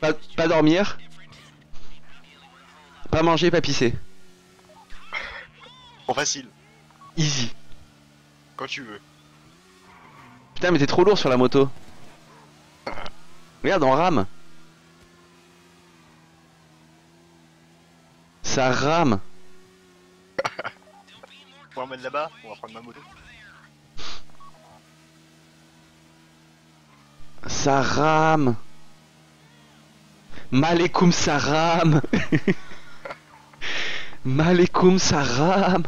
Pas, pas dormir, pas manger, pas pisser. Trop facile, Easy. quand tu veux. Putain, mais t'es trop lourd sur la moto. Regarde, on rame. Ça rame. On emmène là-bas, on va prendre ma moto. Ça rame. Malekoum ça rame. Malekoum ça rame.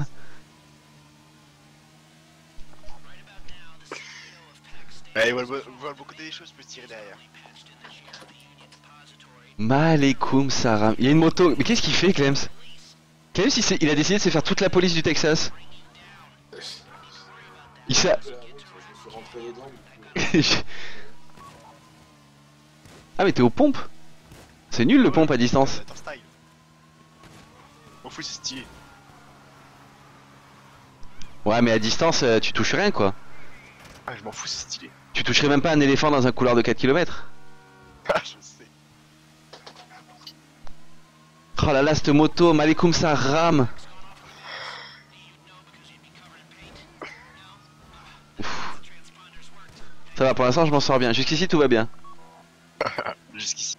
Des choses, je peux se tirer derrière. Malekoum ça rame. Il y a une moto. Mais qu'est-ce qu'il fait, Clems Clems, il, il a décidé de se faire toute la police du Texas. Il s'a... Ah, mais t'es aux pompes? C'est nul le pompe à distance. Attends, Ouais, mais à distance, euh, tu touches rien quoi. Ah, je m'en fous, c'est stylé. Tu toucherais même pas un éléphant dans un couloir de 4 km. Ah, je sais. Oh là là, cette moto, Malekoum ça rame. Ouf. Ça va, pour l'instant je m'en sors bien. Jusqu'ici tout va bien. Jusqu'ici.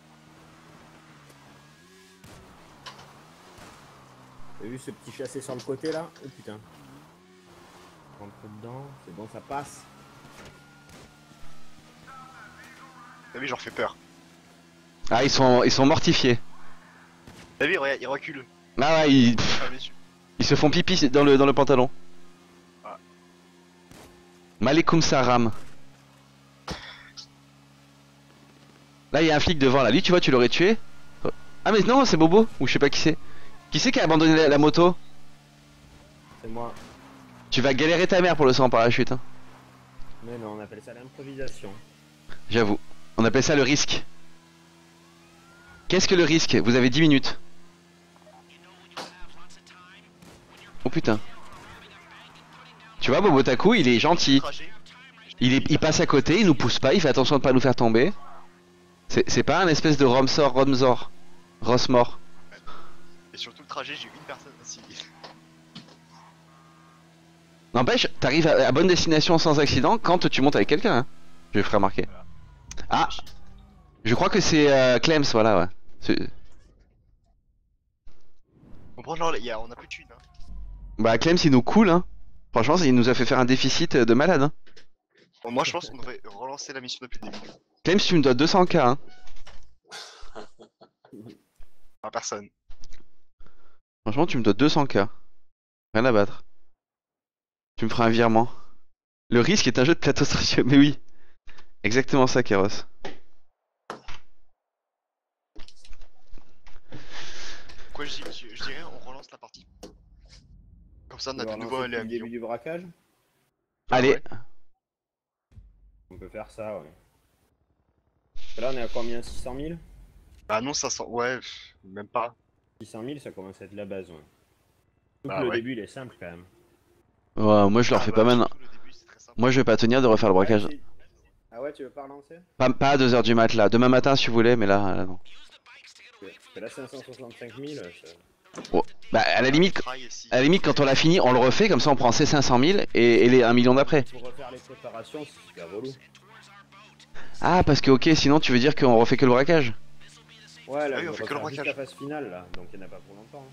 T'as vu ce petit chassé sur le côté là Oh putain. Rentre dedans, c'est bon, ça passe. T'as vu, j'en fais peur. Ah, ils sont, ils sont mortifiés. T'as vu, regarde, il recule. Ah ouais, ils, pff, Ah, ils se font pipi dans le, dans le pantalon. Ah. Malekoum ça rame. Là, il y a un flic devant là. Lui, tu vois, tu l'aurais tué. Ah, mais non, c'est Bobo. Ou je sais pas qui c'est. Qui c'est qui a abandonné la, la moto C'est moi. Tu vas galérer ta mère pour le saut en parachute. Hein. Mais non, on appelle ça l'improvisation. J'avoue. On appelle ça le risque. Qu'est-ce que le risque? Vous avez 10 minutes. Oh putain. Tu vois, Bobo Taku, il est gentil. Il, est, il passe à côté, il nous pousse pas, il fait attention de pas nous faire tomber. C'est pas un espèce de Romsor, Romsor, Rosmore. Et surtout le trajet, j'ai eu une personne assis. N'empêche, t'arrives à, à bonne destination sans accident quand tu montes avec quelqu'un. Hein. Je ferai remarquer. Ah, je crois que c'est euh, Clems, voilà, ouais. On prend genre, y a, on a plus de thunes. Hein. Bah, Clems, il nous coule, hein. Franchement, il nous a fait faire un déficit de malade, hein. Bon, moi je pense qu'on devrait relancer la mission depuis le début. Clems, tu me dois 200k, hein. À personne. Franchement, tu me dois 200k. Rien à battre. Tu me feras un virement. Le risque est un jeu de plateau sociaux. Mais oui. Exactement ça, Kéros. Quoi, je, dis- je, je dirais, on relance la partie. Comme ça, on a de nouveau le début du braquage Allez. ouais. On peut faire ça, ouais. Là, on est à combien? 600 000 Bah non, ça sent. Ouais, pff, même pas. 600 000, ça commence à être la base, ouais. Bah que le ouais. début, il est simple quand même. Ouais, moi, je leur Ah fais bah, pas début, simple. Moi, je vais pas tenir de refaire le braquage. Ah, c'est- Ah ouais, tu veux pas relancer? Pas, pas à 2h du mat, là. Demain matin, si vous voulez, mais là, là non. Là, 565 000, ça- Bah, à la limite, ici. à la limite, quand on l'a fini, on le refait, comme ça, on prend ces 500 000 et, et les 1 million d'après. pour refaire les préparations, c'est super relou. Ah, parce que, ok, sinon, tu veux dire qu'on refait que le braquage? Ouais, là, Ah oui, on on fait que le braquage. la phase finale, là, donc il n'y en a pas pour longtemps.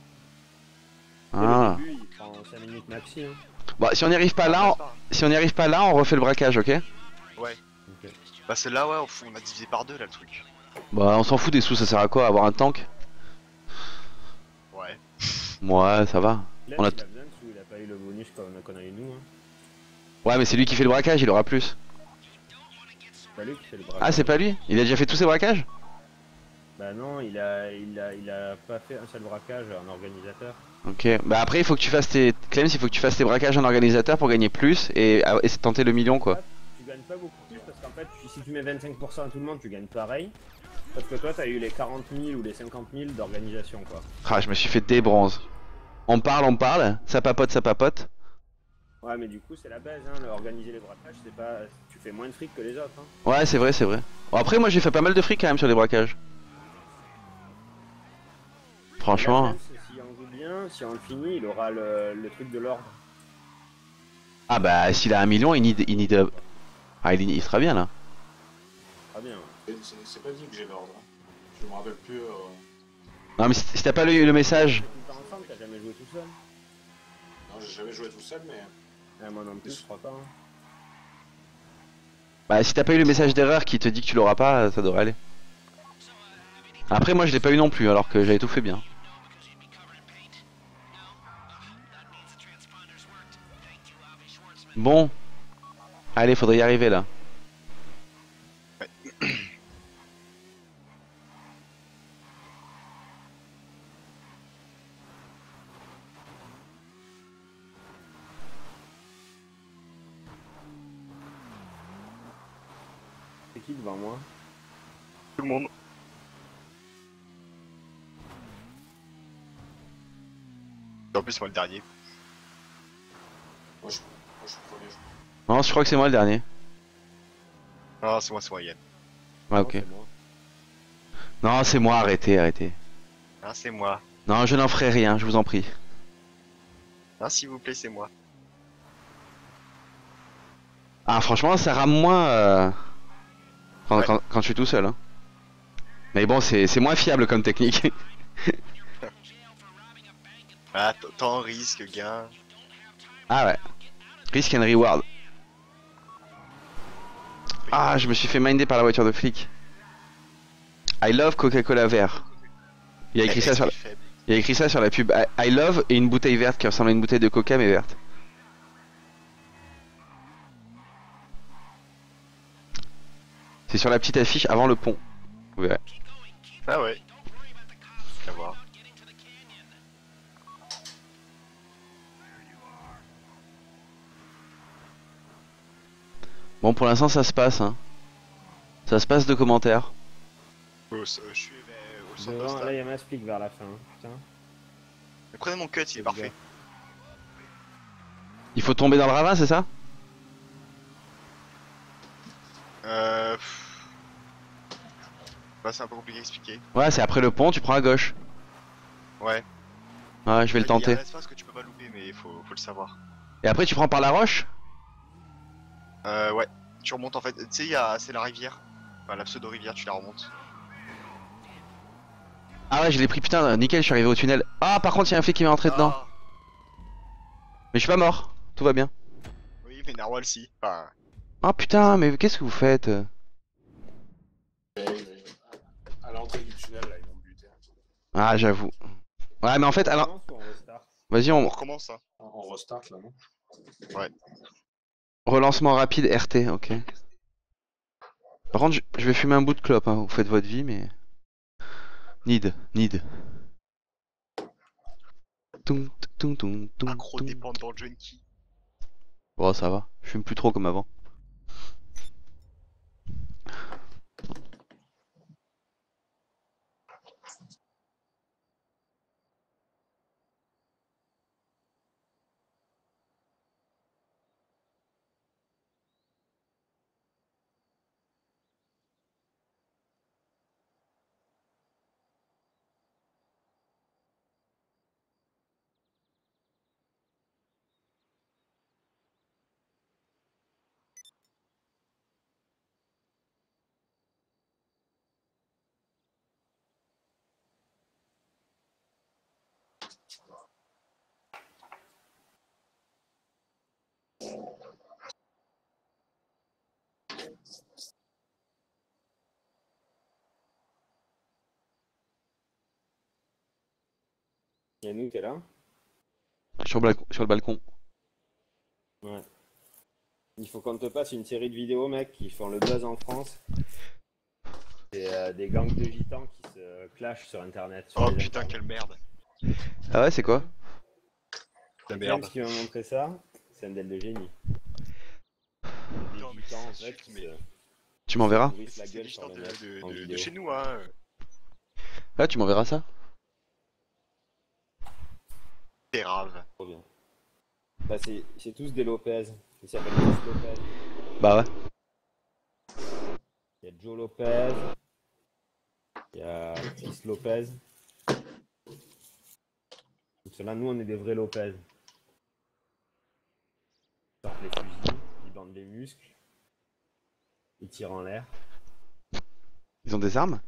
hein. Ah. Début, il prend 5 minutes maxi. Hein. Bon, si on n'y arrive pas là, on- si on n'y arrive pas là, on refait le braquage, ok? Ouais. Bah c'est là, ouais, on a divisé par deux là le truc. Bah, on s'en fout des sous, ça sert à quoi Avoir un tank? Ouais. Ouais, ça va. Là, On a il a besoin de sous, il a pas eu le bonus qu'on qu'on a eu nous. Hein. Ouais, mais c'est lui qui fait le braquage, il aura plus. C'est pas lui qui fait le braquage. Ah, c'est pas lui? Il a déjà fait tous ses braquages? Bah non, il a, il, a, il a pas fait un seul braquage en organisateur. Ok. Bah, après, il faut que tu fasses tes. Clems, il faut que tu fasses tes braquages en organisateur pour gagner plus et, et tenter le million, quoi. Tu gagnes pas beaucoup plus parce qu'en fait, si tu mets 25% à tout le monde, tu gagnes pareil. Parce que toi, t'as eu les 40 000 ou les 50 000 d'organisation, quoi. Ah, je me suis fait des bronzes. On parle, on parle, ça papote, ça papote. Ouais, mais du coup, c'est la base, hein. le- Organiser les braquages, c'est pas. Tu fais moins de fric que les autres, hein. Ouais, c'est vrai, c'est vrai. Bon, après, moi, j'ai fait pas mal de fric quand même sur les braquages. Franchement. Si on joue bien, si on le finit, il aura le, le truc de l'ordre. Ah, bah, s'il a un million, il need. Il, need... Ah, il, il sera bien là. Très bien. C'est pas dit que j'ai l'ordre. hein. Je me rappelle plus. euh, Non, mais si, t'as pas le, le message. T'as jamais joué tout seul Non, j'ai jamais joué tout seul, mais. Ah, Moi non plus, je crois pas. hein. Bah, si t'as pas eu le message d'erreur qui te dit que tu l'auras pas, ça devrait aller. Après, moi, je l'ai pas eu non plus, alors que j'avais tout fait bien. Bon. Allez, faudrait y arriver là. C'est qui devant moi? Tout le monde. En plus, moi le dernier. Moi, je, moi, je suis premier. je crois. Non, je crois que c'est moi le dernier. Ah, c'est moi, c'est moi, Yann. Ouais, Non, ok. Non, c'est moi, arrêtez, arrêtez. Ah, c'est moi. Non, je n'en ferai rien, je vous en prie. Ah, s'il vous plaît, c'est moi. Ah, franchement, ça rame moins euh, quand, Ouais. quand- quand je suis tout seul. hein. Mais bon, c'est c'est moins fiable comme technique. Ah, t- temps, risque, gain. ah ouais. Risk and reward. Ah, je me suis fait minder par la voiture de flic. I love Coca-Cola vert. Il y a écrit ça sur la, il y a écrit ça sur la pub. I, I love et une bouteille verte qui ressemble à une bouteille de Coca mais verte. C'est sur la petite affiche avant le pont. Vous verrez. Ah ouais. À voir. Bon, pour l'instant, ça se passe. Hein. Ça se passe de commentaires. Oh, ça- je suis au centre Devant, poste, là, il y a ma split vers la fin. Putain. Mais Prenez mon cut, il est parfait. Il faut tomber dans le ravin, c'est ça? Euh. pff. Bah, c'est un peu compliqué à expliquer. Ouais, c'est après le pont, tu prends à gauche. Ouais. Ouais, je vais le Il y a tenter. un espace que tu peux pas louper, mais faut, faut le savoir. Et après, tu prends par la roche? Euh, ouais. Tu remontes en fait. Tu sais, a... c'est la rivière. Enfin, la pseudo-rivière, tu la remontes. Ah ouais, je l'ai pris, putain, nickel, je suis arrivé au tunnel. Ah, par contre, il y a un flic qui m'est rentré dedans. Ah, Mais je suis pas mort, tout va bien. oui, mais Narwhal, si. Enfin, Ah putain, mais qu'est-ce que vous faites? À l'entrée du tunnel, là, ils m'ont buté. Ah, j'avoue. Ouais, mais en fait, alors, vas-y, on on... recommence, hein. On restart là, non? Relancement rapide RT, ok. Par contre, je, vais fumer un bout de clope, hein. vous faites votre vie, mais... Need, need. Accro dépendant junkie. Bon, ça va, je fume plus trop comme avant. Yannou, t'es là Sur le, balcon- sur le balcon. Ouais. Il faut qu'on te passe une série de vidéos, mec, qui font le buzz en France. C'est euh, des gangs de gitans qui se clashent sur internet. Sur Oh putain, quelle merde. Ah ouais, c'est quoi? La James qui m'a montré ça, c'est un del de génie. Non, mais en fait, mais- se Tu m'enverras de, chez nous, hein. Ah, tu m'enverras ça C'est grave. Trop bien. Bah, c'est tous des Lopez. Ils s'appellent tous Lopez. Bah ouais. Il y a Joe Lopez. Il y a Chris Lopez. Donc ceux-là, nous, on est des vrais Lopez. Ils sortent les fusils, ils bandent les muscles, ils tirent en l'air. Ils ont des armes?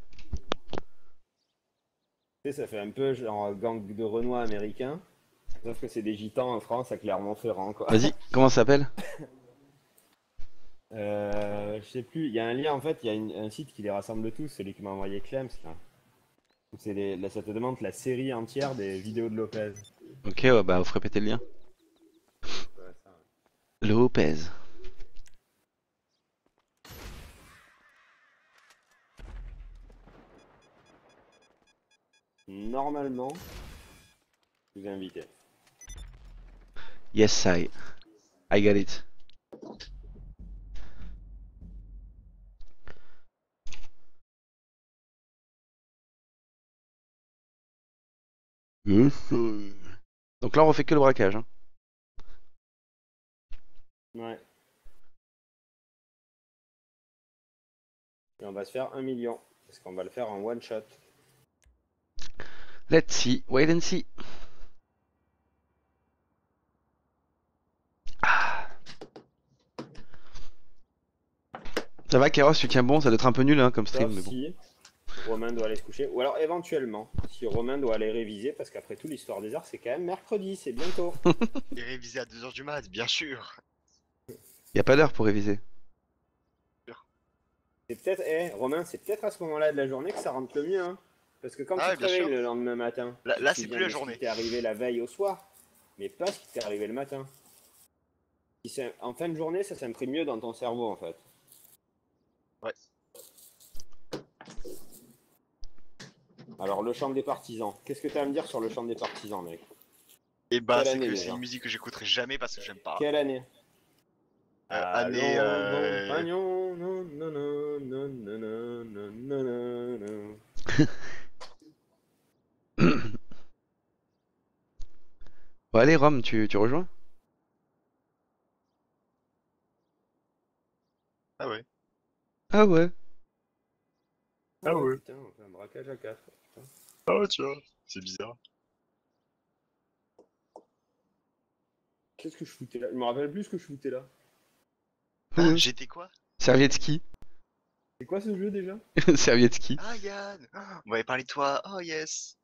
Tu sais, ça fait un peu genre gang de Renoir américain. Sauf que c'est des gitans en France à Clermont-Ferrand, quoi. Vas-y, comment ça s'appelle? Euh, je sais plus, il y a un lien en fait, il y a une- un site qui les rassemble tous, celui qui m'a envoyé Clems. Là. C'est les, là, ça te demande la série entière des vidéos de Lopez. Ok, ouais, bah, vous ferez péter le lien. Lopez. Normalement, je vous ai invité. Yes, I. I got it. Donc là, on refait que le braquage. Hein. Ouais. Et on va se faire un million. Parce qu'on va le faire en one shot. Let's see, wait and see. Ah. Ça va, Kéros, tu tiens bon, ça doit être un peu nul hein, comme stream, Sauf mais bon. si Romain doit aller se coucher. Ou alors éventuellement, si Romain doit aller réviser, parce qu'après tout, l'histoire des arts, c'est quand même mercredi, c'est bientôt. Et réviser à 2h du mat, bien sûr. Y a pas d'heure pour réviser. C'est peut-être, eh, Romain, c'est peut-être à ce moment-là de la journée que ça rentre le mieux. Hein. Parce que quand Ah, tu te bien réveilles sûr. le lendemain matin, Là- c'est plus la de ce journée. qui t'est arrivé la veille au soir, mais pas ce qui t'est arrivé le matin. Si c'est- En fin de journée, ça s'imprime mieux dans ton cerveau en fait. Ouais. Alors, le chant des partisans. Qu'est-ce que tu as à me dire sur le chant des partisans, mec? Et bah, Quelle c'est année, que c'est déjà? une musique que j'écécouterai jamais parce que j'aime pas. Quelle année? année. Bon, allez, Rome, tu, tu rejoins Ah ouais. Ah ouais. Ah ouais. Putain, on fait un braquage à 4. Ah ouais, tu vois, c'est bizarre. Qu'est-ce que je foutais là Je me rappelle plus ce que je foutais là. Ah, J'étais quoi Servietski. C'est quoi ce jeu déjà? Servietski. Ah Yann Ah, On m'avait parlé de toi, oh yes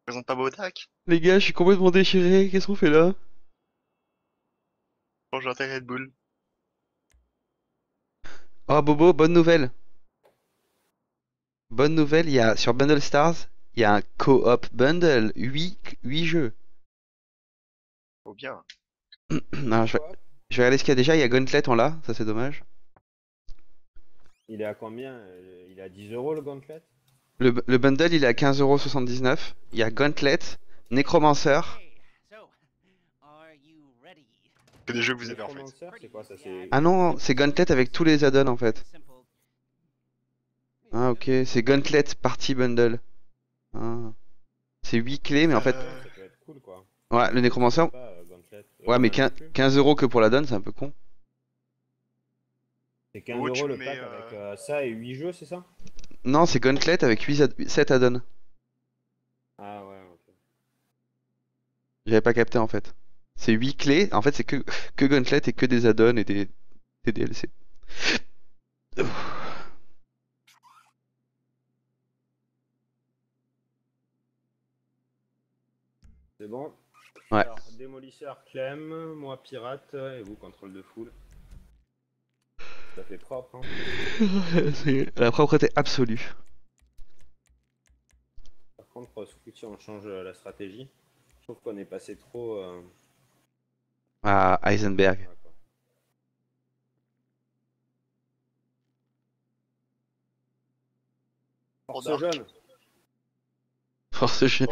Je présente pas Botac Les gars, je suis complètement déchiré. Qu'est-ce qu'on fait là? Bonjour tes Red Bull. Oh Bobo, bonne nouvelle. Bonne nouvelle, il y a sur Bundle Stars, il y a un co-op bundle, 8, 8 jeux. Faut bien. Non, je, vais- je vais regarder ce qu'il y a déjà, il y a Gauntlet en là, ça c'est dommage. Il est à combien euh, Il est à 10 euros le gauntlet? Le, le bundle il est à 15,79€. Il y a Gauntlet, Necromancer, Hey, so, are you ready? Que des jeux que vous avez en fait. Quoi ça Ah non, c'est Gauntlet avec tous les add-ons en fait. Ah ok, c'est Gauntlet Party Bundle. Ah. C'est 8 clés mais en fait... Euh, ça peut être cool quoi. Ouais, le Necromancer... Euh. Ouais mais Euh, 15, 15 euros que pour la donne, c'est un peu con. C'est 15 Oh, tu euros le pack euh, avec euh, ça et 8 jeux, c'est ça? Non, c'est Gauntlet avec 8 add- 7 add-ons. Ah ouais, ok. J'avais pas capté en fait. C'est 8 clés, en fait c'est que, que Gauntlet et que des add-ons et des, des DLC. C'est bon? Ouais. Alors, démolisseur, Clem, moi pirate, et vous contrôle de foule. Ça fait propre, hein. c'est la propreté absolue. Par contre, Switch, on change euh, la stratégie. Je trouve qu'on est passé trop. euh, À Heisenberg. Force jaune Force, je-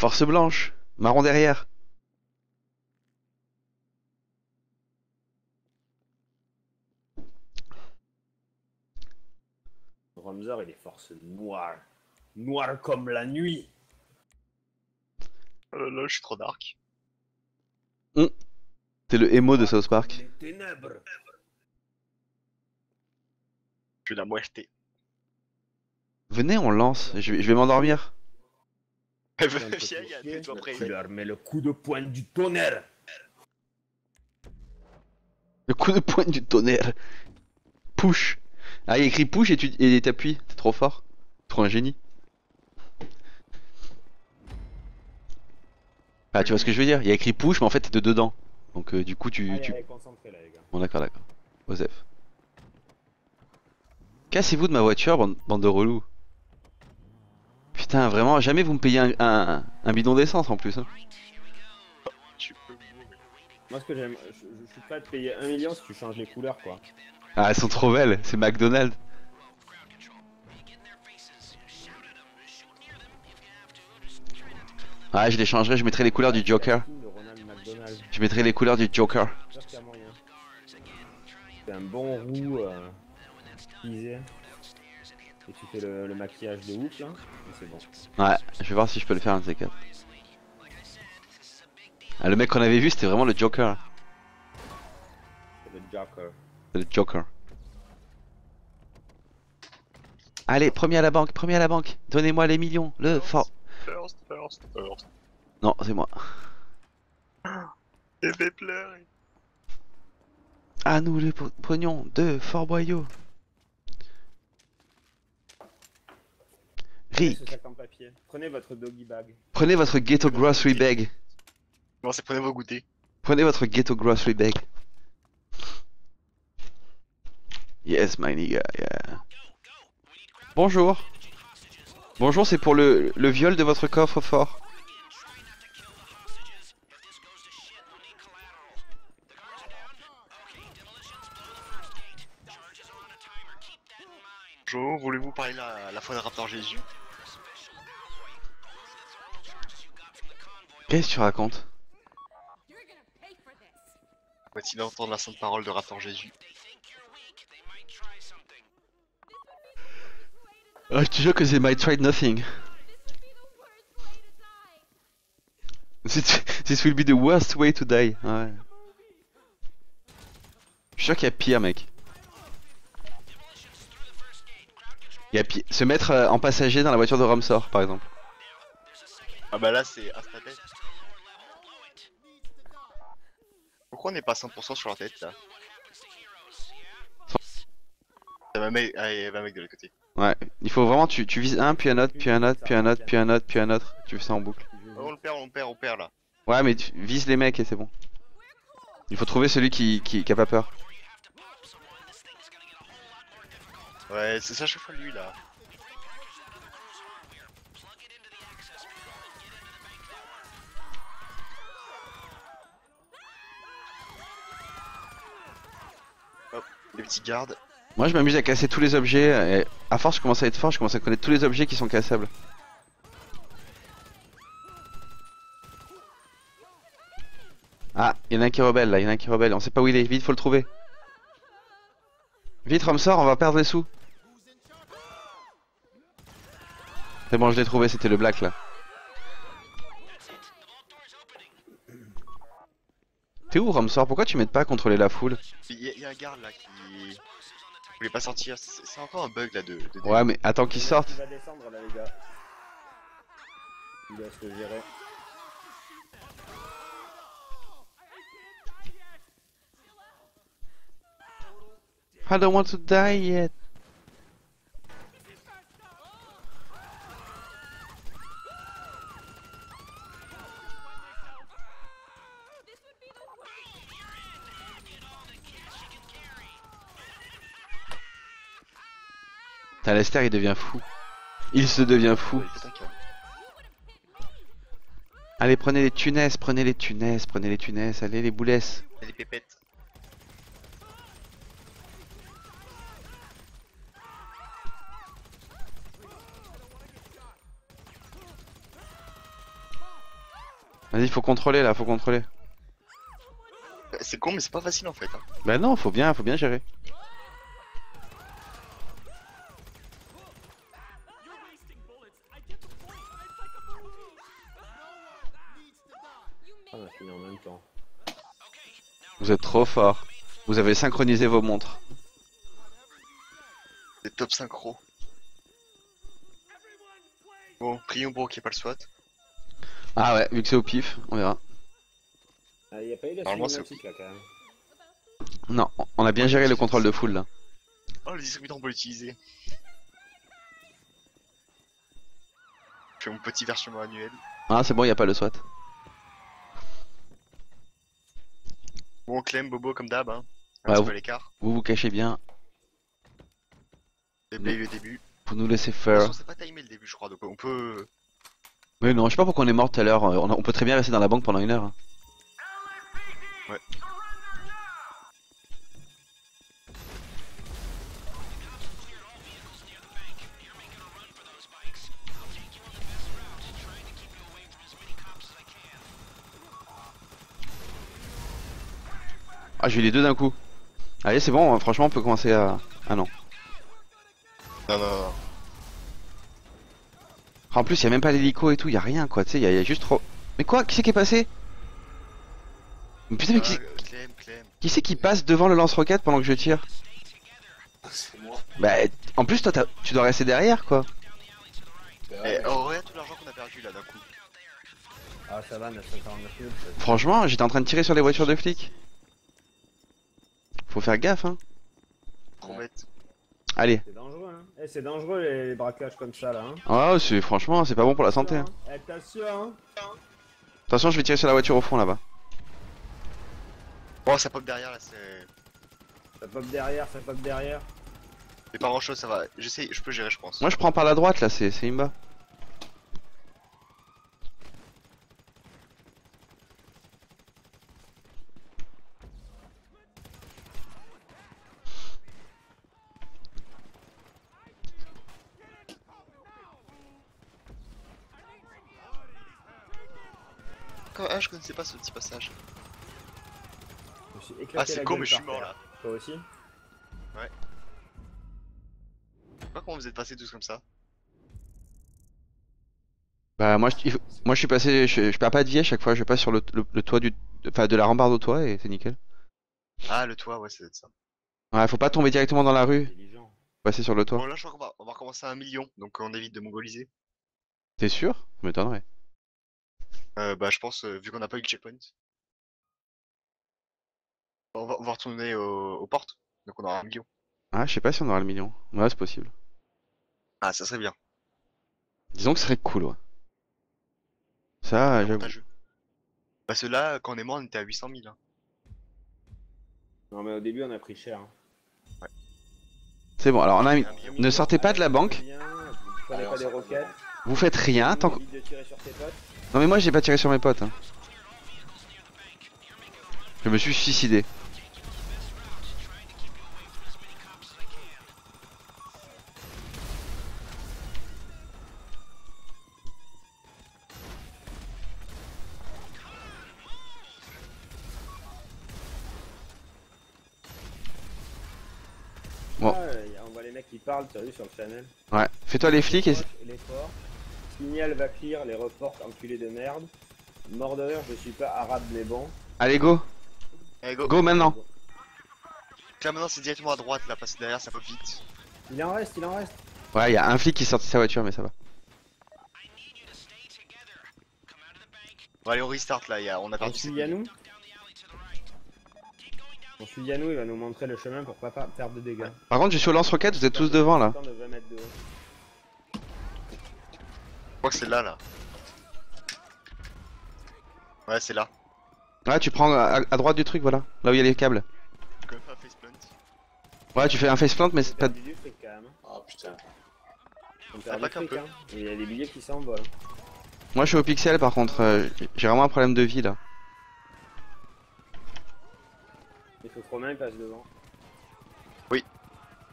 Force blanche. Marron derrière. Ramsar, il est force noire. Noir comme la nuit. Oh là là, je suis trop dark. C'est le émo de South Park. Les ténèbres. Je suis la muerte. Venez, on lance. Je vais, je vais m'endormir. Viens Yann, fais-toi prêt. Leur mets le coup de poing du tonnerre. Le coup de poing du tonnerre. Push. Ah, il y a écrit push et tu et t'appuies. T'es trop fort. Trop un génie. Ah, tu vois ce que je veux dire? Il y a écrit push, mais en fait t'es de dedans. Donc euh, du coup tu. Allez, tu... allez, là, les gars. Bon, d'accord, d'accord. Osef. Cassez-vous de ma voiture, bande, bande de relous. Putain, vraiment, jamais vous me payez un, un, un bidon d'essence en plus. hein. Moi, ce que j'aime, je, je suis prêt à te payer 1 million si tu changes les couleurs, quoi. Ah, elles sont trop belles, c'est McDonald's. Ah, je les changerai, je mettrai les couleurs du Joker. De. Je mettrai les couleurs du Joker. C'est un bon roux euh. Et tu fais le, le maquillage de ouf là. C'est bon. Ouais, je vais voir si je peux le faire un de ces quatre. Ah, le mec qu'on avait vu, c'était vraiment le Joker. C'est le Joker. Le Joker. Allez, premier à la banque, premier à la banque. Donnez-moi les millions, le fort. First, first, first. Non, c'est moi. Et fait pleurer. À nous le po- pognon de Fort Boyau. Prenez votre doggy bag. prenez votre ghetto grocery bag. Bon, c'est prenez vos goûters. Prenez votre ghetto grocery bag. Yes, my nigga, yeah. Bonjour. Bonjour, c'est pour le, le viol de votre coffre fort. Bonjour, voulez-vous parler la, la fois de Raptor Jésus? Qu'est-ce que tu racontes? Va-t-il entendre la sainte parole de Raptor Jésus? Ah, je te jure que c'est My Tried Nothing. This this will be the worst way to die. Ouais. Je suis sûr qu'il y a pire, mec. Il y a pire. Se mettre euh, en passager dans la voiture de Ramsor, par exemple. Ah bah là, c'est. Pourquoi on n'est pas à 100% sur leur tête là Ça va mec, ah, il y avait un mec de l'autre côté. Ouais, il faut vraiment, tu, tu vises un, puis un autre, puis un autre, puis un autre, puis un autre, puis un autre. Tu fais ça en boucle. Oh, on le perd, on le perd, on perd là. Ouais, mais tu vises les mecs et c'est bon. Il faut trouver celui qui, qui, qui a pas peur. Ouais, c'est ça chaque fois lui là. Les petits gardes. Moi, je m'amuse à casser tous les objets. Et à force, je commence à être fort, je commence à connaître tous les objets qui sont cassables. Ah, il y en a un qui est rebelle là, il y en a un qui est rebelle. On sait pas où il est, vite, faut le trouver. Vite, Ramsor, on va perdre les sous. C'est bon, je l'ai trouvé, c'était le black là. T'es où, Ramsor Pourquoi tu m'aides pas à contrôler la foule Il y, a- il y a un garde là qui voulait pas sortir. C'est encore un bug là de. de Ouais, mais attends qu'il sorte. Il va descendre là, les gars. Il doit se gérer. I don't want to die yet. Putain, Lester il devient fou. Il se devient fou. Allez, prenez les tunesses, prenez les tunesses, prenez les tunesses, allez les boulesses. Des pépettes. Vas-y, faut contrôler là, faut contrôler. C'est con, mais c'est pas facile en fait. hein. Bah non, faut bien, faut bien gérer. Fini en même temps. Vous êtes trop fort. Vous avez synchronisé vos montres. C'est top synchro. Bon, prions pour qu'il n'y ait pas le SWAT. Ah ouais, vu que c'est au pif, on verra. Ah, il y a pas eu la Normalement, cinématique là quand même. Non, on a bien géré le contrôle de foule là. Oh, le distributeur, on peut l'utiliser. Je fais mon petit version manuel. Ah, c'est bon, y a pas le SWAT. Bon, Clem, Bobo, comme d'hab, hein. Un Ouais, vous- l'écart. Vous vous cachez bien, Et Blay, le début. vous nous toute faire. façon, c'est pas timé le début, je crois, donc on peut. Mais non, je sais pas pourquoi on est mort tout à l'heure. euh, On, on peut très bien rester dans la banque pendant une heure. hein. Ouais. Ah, j'ai eu les deux d'un coup. Allez, c'est bon, franchement, on peut commencer à. Ah non. Non, non, non. En plus, y a même pas l'hélico et tout, y a rien quoi, tu sais, y, a- y a juste trop. Mais quoi Qui c'est qui est passé? Mais Putain, mais qui, Ah, Clem, Clem. qui c'est qui passe devant le lance-roquette pendant que je tire? C'est moi. Bah, en plus, toi, t'as- tu dois rester derrière quoi. Eh, oh, regarde tout l'argent qu'on a perdu là d'un coup. Ah, ça va, 949 000. c'est- Franchement, j'étais en train de tirer sur les voitures de flics. Faut faire gaffe, hein. Trop bête. Allez. C'est dangereux, hein. Eh, c'est dangereux les, les braquages comme ça là. Hein. Ah, c'est franchement, c'est pas bon pour la santé. hein. Eh, Attention, hein. Attention, je vais tirer sur la voiture au fond là-bas. Bon, ça pop derrière là, c'est. Ça pop derrière, ça pop derrière. Mais pas grand chose, ça va. Je sais, je peux gérer, je pense. Moi, je prends par la droite là, c'est c'est Imba. Je connaissais pas ce petit passage. Je me suis éclaté Ah, c'est la con, mais je suis mort là. Toi aussi Je sais pas comment vous êtes passés tous comme ça. Bah, moi, je, moi, je suis passé, je, je perds pas de vie à chaque fois, je passe sur le, le- le toit du. Enfin, de la rambarde au toit et c'est nickel. Ah, le toit, ouais, c'est ça. Ouais, faut pas tomber directement dans la rue, passer sur le toit. Bon, là, je crois qu'on va, on va recommencer à un million, donc on évite de mongoliser. T'es sûr? Ça m'étonnerait. Euh, bah, je pense, euh, vu qu'on n'a pas eu le checkpoint. On va, on va retourner au- aux portes. Donc on aura un million. Ah, je sais pas si on aura le million. Ouais, c'est possible. Ah, ça serait bien. Disons que ce serait cool, ouais. Ça, j'avoue. Parce que là, quand on est mort, on était à 800 000. hein. Non, mais au début, on a pris cher. hein. C'est bon, alors on a mis... Ne sortez pas de la banque. Vous faites rien tant que... Non mais moi j'ai pas tiré sur mes potes. hein. Je me suis suicidé. Bon. Ah, on voit les mecs qui parlent, vu sur le channel. Ouais. Fais-toi les flics et... Les. Signal va clear, les reports, enculés de merde. Mort de rire, je suis pas arabe mais bon. Allez go Allez, go. Go maintenant Là, maintenant, c'est directement à droite, là, parce que derrière, ça va vite. Il en reste, il en reste. Ouais, y a un flic qui est sorti de sa voiture mais ça va. On va aller au restart, là. il Y a... On a On perdu suit cette Yannou. On suit Yannou, il va nous montrer le chemin pour pas pa- perdre de dégâts. Par contre je suis au lance-roquette, vous êtes tous devant là. Temps de 20 mètres de haut. Je crois que c'est là, là. Ouais, c'est là. Ouais tu prends à, à droite du truc voilà, là où il y a les câbles. Fait un faceplant. Ouais tu fais un faceplant mais c'est pas... du fric quand même. Ah putain. On Ça perd du pack un fric, peu. hein. Il y a des billets qui s'envolent. Moi je suis au pixel par contre, euh, j'ai vraiment un problème de vie là. Il faut que Romain il passe devant.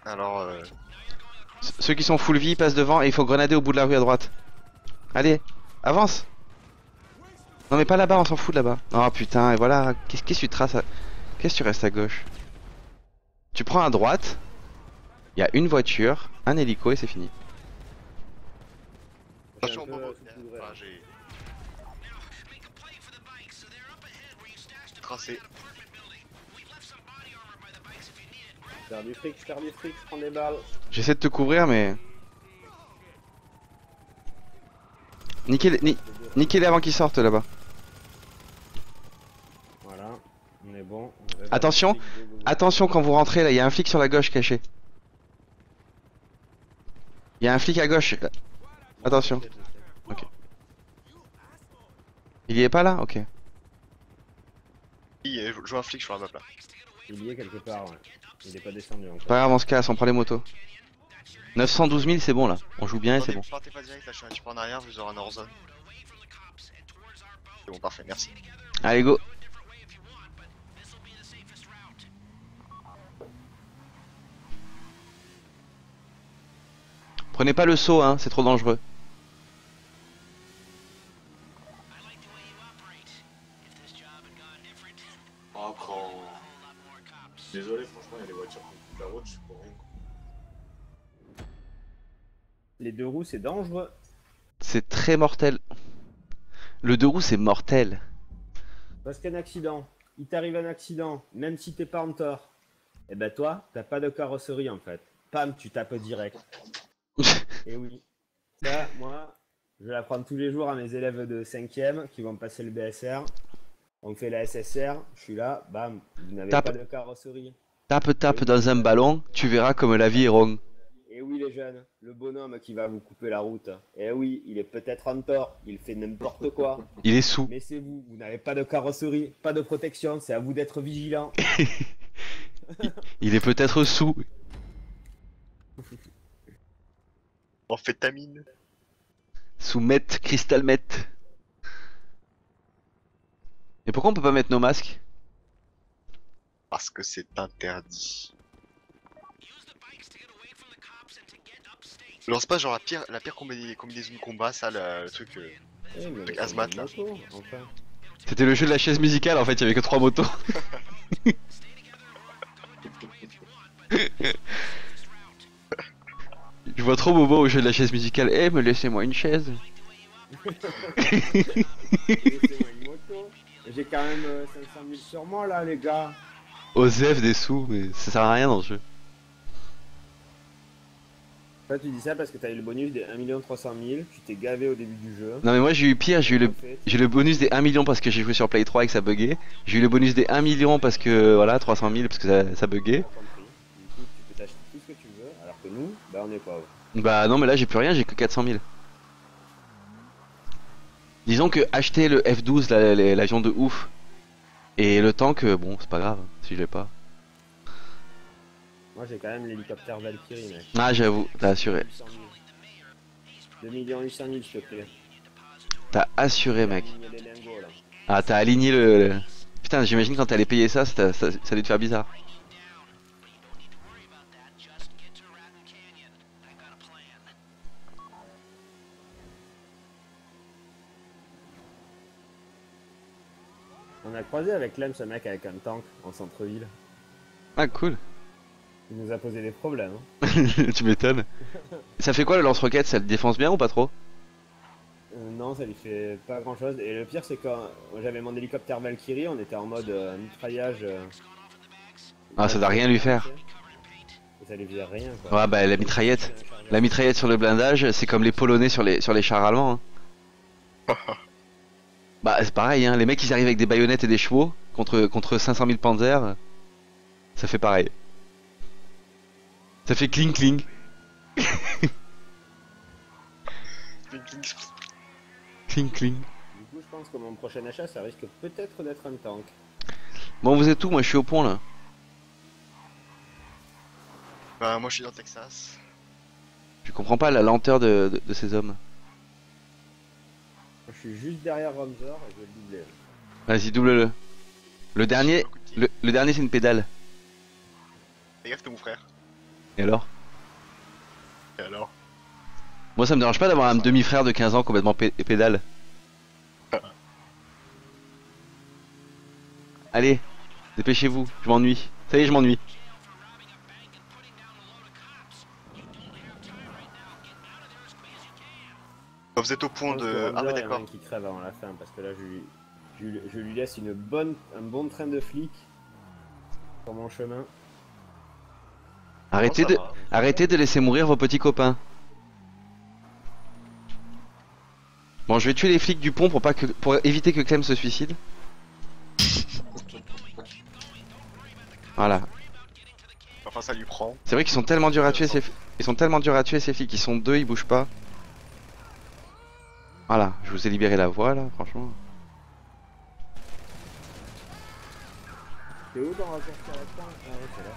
Alors, euh... Ceux qui sont full vie passent devant et il faut grenader au bout de la rue à droite. Allez, avance Non mais pas là-bas, on s'en fout de là-bas. Oh putain, et voilà, qu'est-ce qu'est-ce que tu traces à... Qu'est-ce que tu restes à gauche? Tu prends à droite, il y a une voiture, un hélico et c'est fini. Attention au j'ai... Tracé. Du fric, du fric, prends des balles. J'essaie de te couvrir mais... Niquez-les ni- niquez-les avant qu'ils sortent là-bas. Voilà, on est bon. on Attention. Attention quand vous rentrez là, il y a un flic sur la gauche caché. Il y a un flic à gauche. Attention. Sais. Il y est pas là? Ok. Oui, euh, je vois un flic sur la map, là. Il y est quelque part, ouais. Il est pas descendu encore. Pas grave, on se casse, on prend les motos. 912 000, c'est bon là. On joue bien et c'est bon. partez pas direct, là, je suis un petit peu en arrière, vous aurez un hors zone. C'est bon, parfait, merci. Allez, go. Prenez pas le saut, hein, c'est trop dangereux. Quand. Désolé, Les deux roues, c'est dangereux. C'est très mortel. Le deux roues, c'est mortel. Parce qu'un accident, il t'arrive un accident, même si t'es pas en tort, et ben toi, t'as pas de carrosserie en fait. Pam, tu tapes direct. Et oui. Ça, moi, je l'apprends tous les jours à mes élèves de 5ème qui vont passer le BSR. On fait la SSR, je suis là, bam, vous n'avez pas de carrosserie. Tape, tape dans un ballon, tu verras comme la vie est ronde. Et oui les jeunes, le bonhomme qui va vous couper la route. Et oui, il est peut-être en tort, il fait n'importe quoi. Il est sous. Mais c'est vous, vous n'avez pas de carrosserie, pas de protection, c'est à vous d'être vigilant. Il est peut-être sous. On fait ta mine. Sous Met, Crystal Met. Et pourquoi on peut pas mettre nos masques? Parce que c'est interdit. Alors c'est pas genre la pire, la pire combinaison, de combat, ça, le, le truc... euh, Eh, mais Truc une là. enfin. C'était le jeu de la chaise musicale en fait, il y avait que trois motos. Je vois trop Bobo au jeu de la chaise musicale. Eh, me laissez-moi une chaise. Laissez-moi une moto. J'ai quand même euh, 500 000 sur moi là, les gars. Osef des sous, mais ça sert à rien dans le jeu. Toi, tu dis ça parce que t'as eu le bonus des 1 300 000, tu t'es gavé au début du jeu. Non mais moi j'ai eu pire, j'ai eu le, eu bonus des 1 million parce que j'ai joué sur Play 3 et que ça buguait. J'ai eu le bonus des 1 million parce que voilà 300 000 parce que ça, ça buguait. t'as compris. Du coup, tu peux t'acheter tout ce que tu veux, alors que nous, bah on est pauvres. Bah non mais là j'ai plus rien, j'ai que 400 000. Disons que acheter le F12, la- la- l'avion de ouf, et le tank, euh, bon c'est pas grave si je l'ai pas. Moi, j'ai quand même l'hélicoptère Valkyrie, mec. Ah j'avoue, t'as assuré. 800 000. 2 800 000, s'il te plaît. T'as assuré mec. Ah t'as aligné le... le- Putain j'imagine quand t'allais payer ça, ça, ça, ça allait te faire bizarre. On a croisé avec Lem ce mec avec un tank en centre-ville. Ah cool. Il nous a posé des problèmes. hein. tu m'étonnes. Ça fait quoi le lance-roquette? Ça le défonce bien ou pas trop? Euh, non, ça lui fait pas grand chose. Et le pire, c'est quand j'avais mon hélicoptère Valkyrie, on était en mode euh, mitraillage. euh, Ah, ça doit rien lui faire. Et ça lui faisait rien, quoi. Ouais bah la mitraillette. La mitraillette sur le blindage, c'est comme les polonais sur les, sur les chars allemands. hein. bah c'est pareil, hein. les mecs ils arrivent avec des baïonnettes et des chevaux contre, contre 500 000 panzers. Ça fait pareil. Ça fait cling cling. Cling, cling. Cling cling. Du coup, je pense que mon prochain achat, ça risque peut-être d'être un tank. Bon vous êtes où? Moi je suis au pont là. Bah, moi je suis dans Texas. Je comprends pas la lenteur de, de- de ces hommes. Je suis juste derrière Ramsor et je vais le doubler. Vas-y double-le. Le dernier, le, le dernier c'est une pédale. Fais gaffe, t'es mon frère. Et alors? Et alors? Moi ça me dérange pas d'avoir un demi-frère de 15 ans complètement pé- pédale. Allez, dépêchez-vous, je m'ennuie. Ça y est, je m'ennuie. Vous êtes au point de. Ah, ouais, d'accord. qui crève avant la fin parce que là, je lui, je, lui- je lui laisse une bonne, un bon train de flics sur mon chemin. Arrêtez Oh, de, va. arrêtez de laisser mourir vos petits copains. Bon, je vais tuer les flics du pont pour pas que, pour éviter que Clem se suicide. Voilà. Enfin, ça lui prend. C'est vrai qu'ils sont tellement durs à tuer ces, ils sont tellement durs à tuer ces flics. Ils sont deux, ils bougent pas. Voilà, je vous ai libéré la voie là, franchement. T'es où dans la fin? Ah ouais,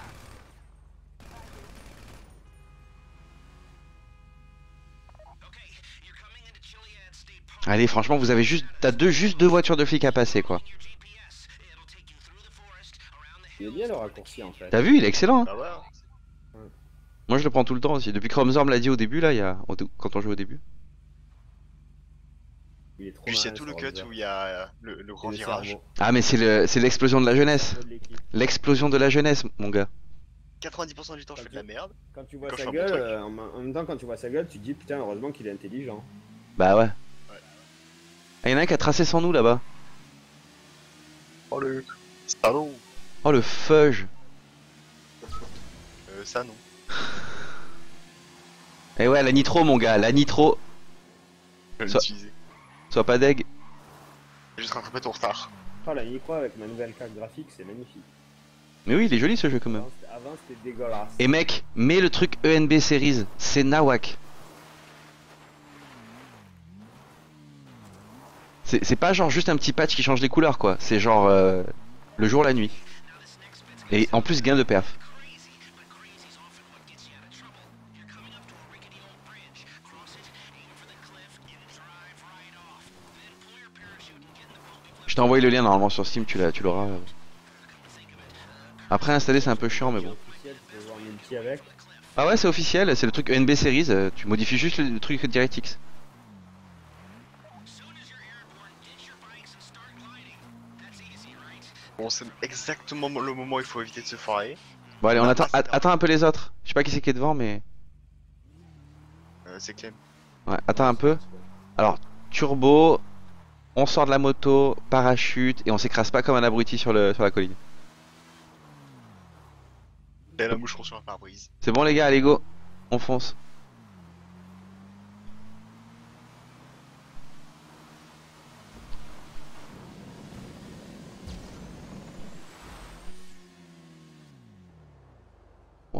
Allez, franchement, vous avez juste, t'as deux, juste deux voitures de flics à passer quoi. Il est bien le raccourci en fait. T'as vu, il est excellent. hein Bah, ouais. Moi, je le prends tout le temps aussi. Depuis que Romzor me l'a dit au début là, il y a, quand on joue au début. Il est trop Puis il y a malin, tout le cut Ramsor. où il y a euh, le, grand virage. cerveau. Ah, mais c'est le, c'est l'explosion de la jeunesse. L'explosion de la jeunesse, mon gars. 90% du temps, je fais de la merde. Quand tu vois Quand sa gueule, euh, en, en même temps, quand tu vois sa gueule, tu te dis putain, heureusement qu'il est intelligent. Bah ouais. Ah, y en a un qui a tracé sans nous là-bas. Oh le. Salaud Oh le fudge. Euh, ça non. Eh ouais, la nitro, mon gars, la nitro. Je vais Ça- l'utiliser. Sois pas deg. J'ai juste rattrapé ton retard. Oh la micro avec ma nouvelle carte graphique, c'est magnifique. Mais oui, il est joli ce jeu quand même. Avant, c'était- Avant c'était dégueulasse. Et mec, mets le truc ENB Series. C'est nawak. C'est pas genre juste un petit patch qui change les couleurs quoi. C'est genre euh, le jour, la nuit. Et en plus, gain de perf. Je t'ai envoyé le lien normalement sur Steam, tu l'as- tu l'auras. Après installer c'est un peu chiant mais bon. Ah ouais c'est officiel, c'est le truc ENB Series, euh, tu modifies juste le truc DirectX. Bon, c'est exactement le moment où il faut éviter de se foirer. Bon allez on Ah, attend, at- attends un peu les autres. Je sais pas qui c'est qui est devant mais... Euh, c'est Clem. Ouais, attends un peu. Alors, turbo, on sort de la moto, parachute et on s'écrase pas comme un abruti sur, le, sur la colline. Et la moucheron sur un pare-brise. C'est bon les gars, allez go, on fonce.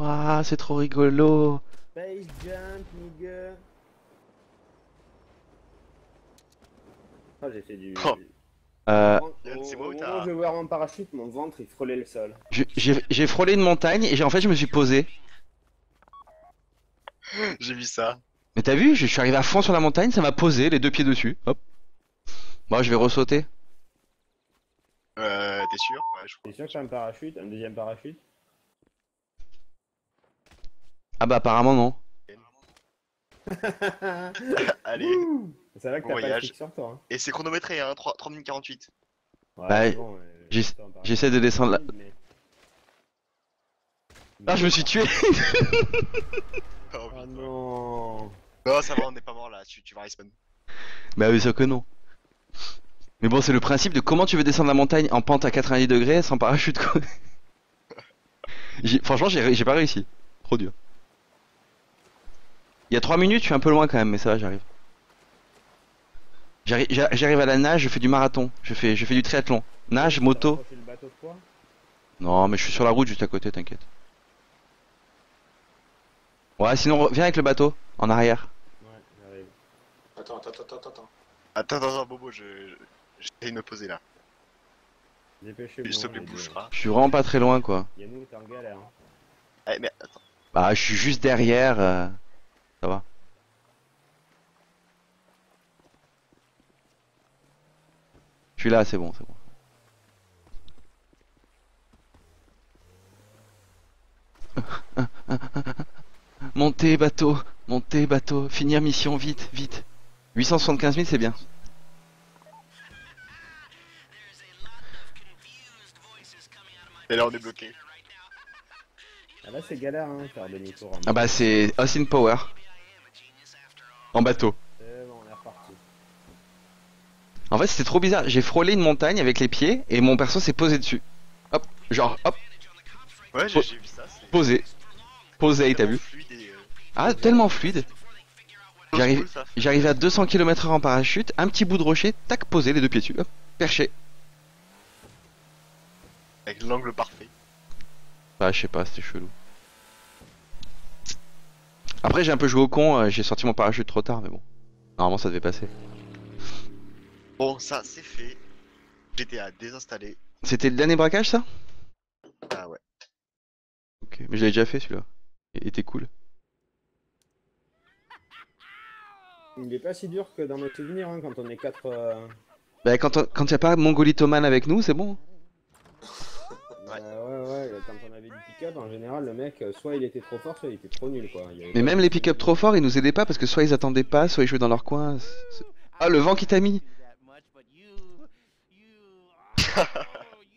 Waouh, c'est trop rigolo. Space jump, nigga. Ah, j'ai fait du. Oh. Euh, Au- c'est moment où je voir en parachute, mon ventre il frôlait le sol. j'ai frôlé une montagne et j'ai en fait je me suis posé. J'ai vu ça. Mais t'as vu, je suis arrivé à fond sur la montagne, ça m'a posé, les deux pieds dessus. Hop. Moi, je vais ressauter. Euh, t'es sûr? Ouais, je T'es sûr que t'as un parachute Un deuxième parachute? Ah bah apparemment non. Allez. C'est là que t'as pas le voyage. flic sur toi. Hein. Et c'est chronométré, hein, 3, 3 minutes 48. Ouais, Bah, bon. J'essaie de descendre là. Mais- Ah, je me suis tué. Oh, Oh putain. non non, ça va, on n'est pas mort là, tu, tu vas respawn. Bah oui, sûr que non. Mais bon, c'est le principe de comment tu veux descendre la montagne en pente à 90 degrés sans parachute quoi. J'ai- Franchement, j'ai j'ai pas réussi. Trop dur. Il y a 3 minutes, je suis un peu loin quand même, mais ça va, j'arrive. J'arrive j'a- j'arrive à la nage, je fais du marathon, je fais, je fais du triathlon. Nage, moto. rapproché le bateau de toi Non, mais je suis sur la route juste à côté, t'inquiète. Ouais, sinon, viens avec le bateau, en arrière. Ouais, j'arrive. Attends, attends, attends, attends, attends. Attends, attends, attends, Bobo, je. je- me poser là. Dépêchez-vous. S'il te hein, plaît. Je suis vraiment pas très loin, quoi. Yannou, t'es en galère. hein. Eh, mais attends. Bah, je suis juste derrière. euh, Ça va. Je suis là, c'est bon, c'est bon. Montez bateau, montez bateau, finir mission vite, vite. 875 000 c'est bien. Et là, on est bloqué. Ah là, c'est galère, hein, faire demi-tour. en Ah bah c'est Austin Power. En bateau. C'est bon, on est reparti. En fait c'était trop bizarre, j'ai frôlé une montagne avec les pieds et mon perso s'est posé dessus. Hop, genre hop, Ouais, j'ai vu ça. posé. Posé, t'as vu? Fluide et, euh, Ah, tellement fluide. J'arrive-. J'arrive à 200 km/h en parachute, un petit bout de rocher, tac, posé, les deux pieds dessus, hop, perché. Avec l'angle parfait. Bah, je sais pas, c'était chelou. Après, j'ai un peu joué au con, euh, j'ai sorti mon parachute trop tard, mais bon. Normalement, ça devait passer. Bon, ça, c'est fait. J'étais à désinstaller. C'était le dernier braquage, ça? Ah ouais. Ok, mais je l'avais déjà fait celui-là. Il était cool. Il est pas si dur que dans mes souvenirs, hein, quand on est 4. Euh... Bah, quand on- quand y a pas Mongolitoman avec nous, c'est bon. Ouais. euh, ouais, ouais, quand on avait du pick-up, en général, le mec, euh, soit il était trop fort, soit il était trop nul, quoi. Il avait Mais même les pick-up trop forts, ils nous aidaient pas parce que soit ils attendaient pas, soit ils jouaient dans leur coin. Ah, le vent qui t'a mis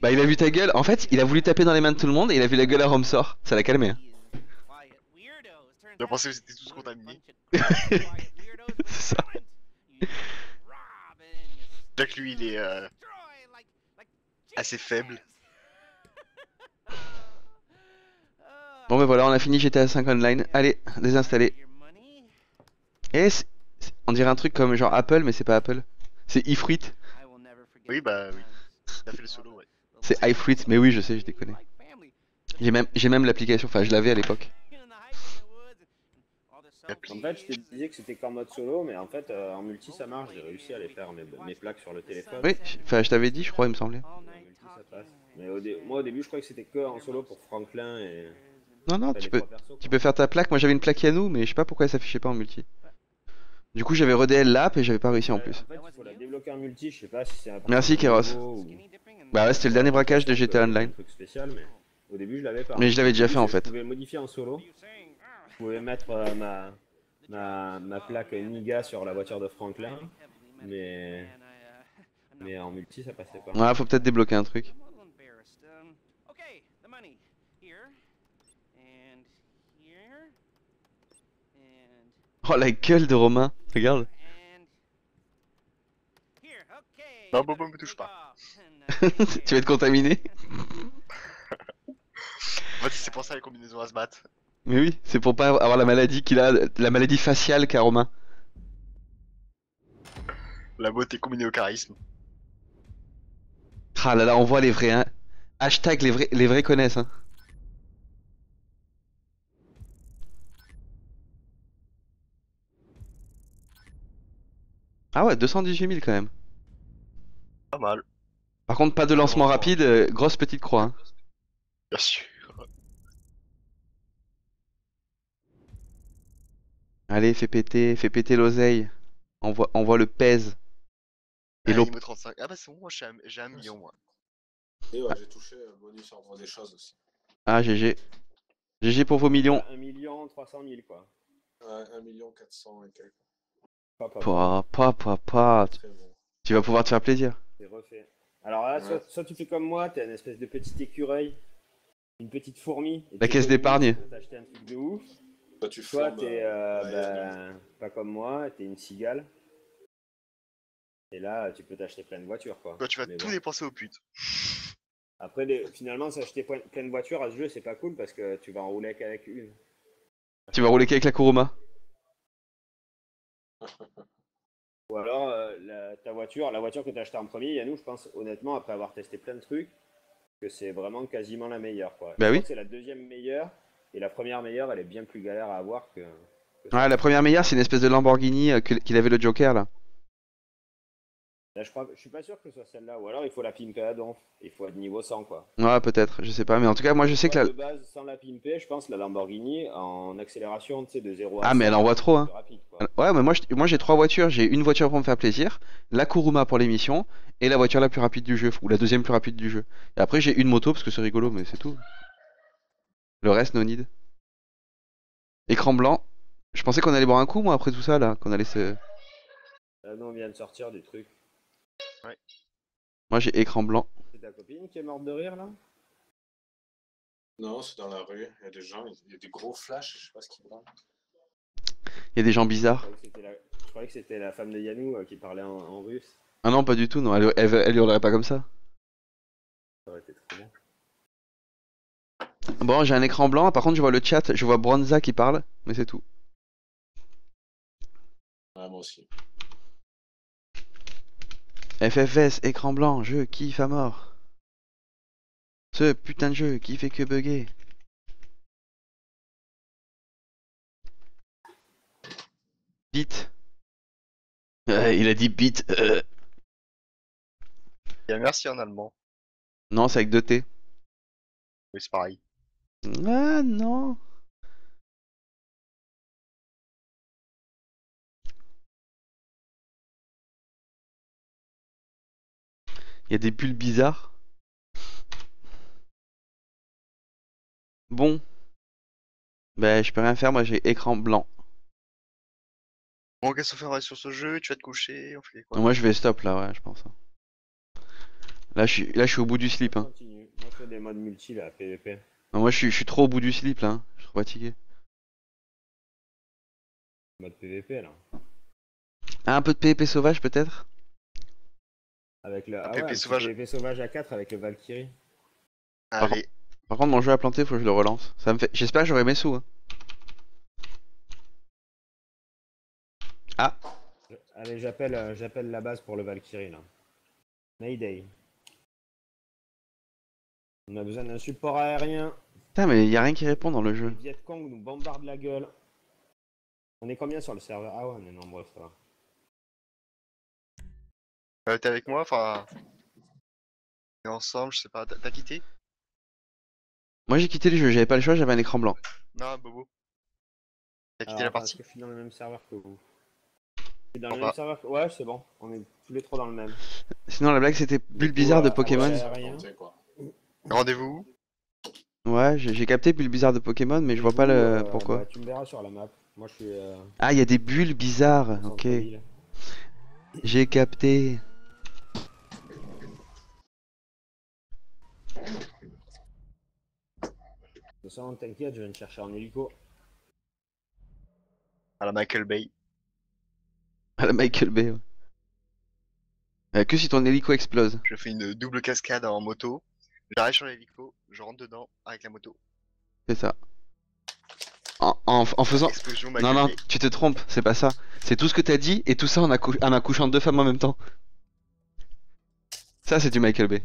Bah, il a vu ta gueule. En fait, il a voulu taper dans les mains de tout le monde et il a vu la gueule à Romsor. Ça l'a calmé. hein. J'ai pensé que étiez tous contaminés. C'est ça. Jack, lui, il est euh, assez faible. Bon, ben voilà, on a fini GTA 5 Online. Allez, désinstaller. Et on dirait un truc comme genre Apple, mais c'est pas Apple. C'est iFruit. Oui, bah oui. A fait le solo, ouais. C'est iFruit, mais oui, je sais, je déconne. J'ai même, j'ai même l'application, enfin, je l'avais à l'époque. En fait, je te disais que c'était qu'en mode solo, mais en fait, euh, en multi, ça marche. J'ai réussi à les faire, mes, mes plaques sur le téléphone. Oui, enfin, je t'avais dit, je crois, il me semblait. En multi, ça passe. Mais au moi, au début, je croyais que c'était que en solo pour Franklin et. Non, non, tu peux, persos, tu peux faire ta plaque. Moi, j'avais une plaque Yanou, mais je sais pas pourquoi elle s'affichait pas en multi. Du coup, j'avais redl l'app et j'avais pas réussi en plus. En fait, il faut la débloquer en multi, je sais pas si c'est un Merci, Kéros. ou- Bah ouais, c'était le dernier braquage de GTA Un Online. truc spécial, mais au début, je l'avais pas. Mais je l'avais déjà fait en Je fait. pouvais le modifier en solo. Je pouvais mettre euh, ma, ma, ma plaque Niga sur la voiture de Franklin, mais, mais en multi, ça passait pas. Ouais, faut peut-être débloquer un truc. Oh la gueule de Romain, regarde. Non, Bobo me touche pas. tu vas être contaminé En fait, c'est pour ça les combinaisons à se battre. Mais oui, c'est pour pas avoir la maladie qu'il a, la maladie faciale qu'a Romain. La beauté combinée au charisme. Ah là là, on voit les vrais, hein. Hashtag les vrais, les vrais connaissent, hein. Ah ouais, 218 000 quand même. Pas mal, Par contre, pas de lancement rapide, euh, grosse petite croix. hein. bien sûr. Allez, fais péter, fais péter l'oseille. Envoie, envoie le pèse. Et Ah, 35. Ah bah c'est bon, moi j'ai un, j'ai un million moi. Et ouais, j'ai touché euh, bonus ordre des choses aussi. Ah, GG. GG pour vos millions. 1 million 300 000 quoi. Ouais, 1 million 400 et quelques. Pas, pas, Pas, pas, pas, pas. Très bon. Tu vas pouvoir te faire plaisir. C'est refait. Alors là, soit, Ouais. soit tu fais comme moi, t'es un espèce de petit écureuil, une petite fourmi. et La caisse d'épargne. pour t'acheter un truc de ouf. Toi, tu Soit t'es euh, euh, ouais, ben, pas comme moi, t'es une cigale. Et là, tu peux t'acheter plein de voitures quoi. Toi tu vas Mais tout bon. dépenser au pute. Après, les- finalement, s'acheter plein plein de voitures à ce jeu, c'est pas cool parce que tu vas en rouler qu'avec une. Tu vas rouler qu'avec la Kuruma. Ou alors, euh, la- ta voiture, la voiture que t'as achetée en premier, Yannou, je pense honnêtement, après avoir testé plein de trucs, que c'est vraiment quasiment la meilleure quoi. Bah Je oui. C'est la deuxième meilleure. Et la première meilleure, elle est bien plus galère à avoir que. Ouais, la première meilleure, c'est une espèce de Lamborghini euh, qu'il avait le Joker là. Là, je, crois, je suis pas sûr que ce soit celle-là. Ou alors, il faut la pimper à donf. Il faut être niveau 100 quoi. Ouais, peut-être, je sais pas. Mais en tout cas, moi je sais que la. De base, sans la pimper, je pense la Lamborghini en accélération, tu sais, de 0 à Ah, mais 100, elle envoie trop, hein. rapide. Ouais, mais moi j'ai trois voitures. J'ai une voiture pour me faire plaisir, la Kuruma pour l'émission, et la voiture la plus rapide du jeu, ou la deuxième plus rapide du jeu. Et après, j'ai une moto parce que c'est rigolo, mais c'est tout. Le reste, no need. Écran blanc. Je pensais qu'on allait boire un coup, moi, après tout ça, là. Qu'on allait se. Là, nous, on vient de sortir du truc. Moi, j'ai écran blanc. C'est ta copine qui est morte de rire, là? Non, c'est dans la rue. Il y a des gens, il y a des gros flashs, je sais pas ce qu'ils parlent. Il y a des gens bizarres. je croyais que c'était la femme de Yanou euh, qui parlait en, en russe. Ah non, pas du tout, non. Elle, elle, elle hurlerait pas comme ça. Ça aurait été trop bon. Bon, j'ai un écran blanc. Par contre, je vois le chat. Je vois Bronza qui parle, mais c'est tout. Ouais, moi aussi. FFS, écran blanc, jeu kiffe à mort. Ce putain de jeu qui fait que bugger. Bit. Euh, il a dit bit. euh. Merci en allemand. Non, c'est avec deux T. Oui, c'est pareil. Ah non. Il y a des bulles bizarres. Bon. Ben, je peux rien faire, moi j'ai écran blanc. Bon, qu'est-ce qu'on fait sur ce jeu? Tu vas te coucher On fait quoi? Moi je vais stop là, ouais, je pense. Là, je suis, là, je suis au bout du slip. Hein. Continue. Moi, je fais des modes multi, là, PVP. Non, moi je suis, je suis trop au bout du slip là. hein. Je suis trop fatigué. Mode PVP, là. Ah, un peu de PvP sauvage peut-être? Avec le Un ah ouais, sauvage. Sauvage à 4 avec le Valkyrie. Allez, Par contre, mon jeu a planté, faut que je le relance. Ça me fait... J'espère que j'aurai mes sous. hein. Ah, Allez, j'appelle euh, j'appelle la base pour le Valkyrie, là. Mayday. On a besoin d'un support aérien. putain, mais y a rien qui répond dans le Le jeu. Viet Cong nous bombarde la gueule. On est combien sur le serveur? Ah ouais, on est nombreux, ça va. Euh, t'es avec moi Enfin. On est ensemble, je sais pas. T'as t'as quitté? Moi j'ai quitté le jeu, j'avais pas le choix, j'avais un écran blanc. Non, Bobo. T'as quitté Alors, la partie que je suis dans le même serveur que vous? Je suis dans le va. même serveur que... Ouais, c'est bon. On est tous les trois dans le même. Sinon, la blague c'était bulle bizarre de ah, Pokémon. ouais. Quoi. Rendez-vous Ouais, j'ai j'ai capté bulle bizarre de Pokémon, mais je vois pas le euh, pourquoi. bah, tu me verras sur la map. Moi, je suis. Euh, Ah, il y a des bulles bizarres. au Ok, centre-ville. j'ai capté. Toute façon, t'inquiète, je viens de chercher en hélico. à la Michael Bay. À la Michael Bay. ouais. Euh, que si ton hélico explose. Je fais une double cascade en moto. J'arrive sur l'hélico, je rentre dedans avec la moto. C'est ça. En, en, en faisant. Explosion Non, Michael non, Bay. tu te trompes, c'est pas ça. C'est tout ce que t'as dit et tout ça en, accou- en accouchant de deux femmes en même temps. Ça, c'est du Michael Bay.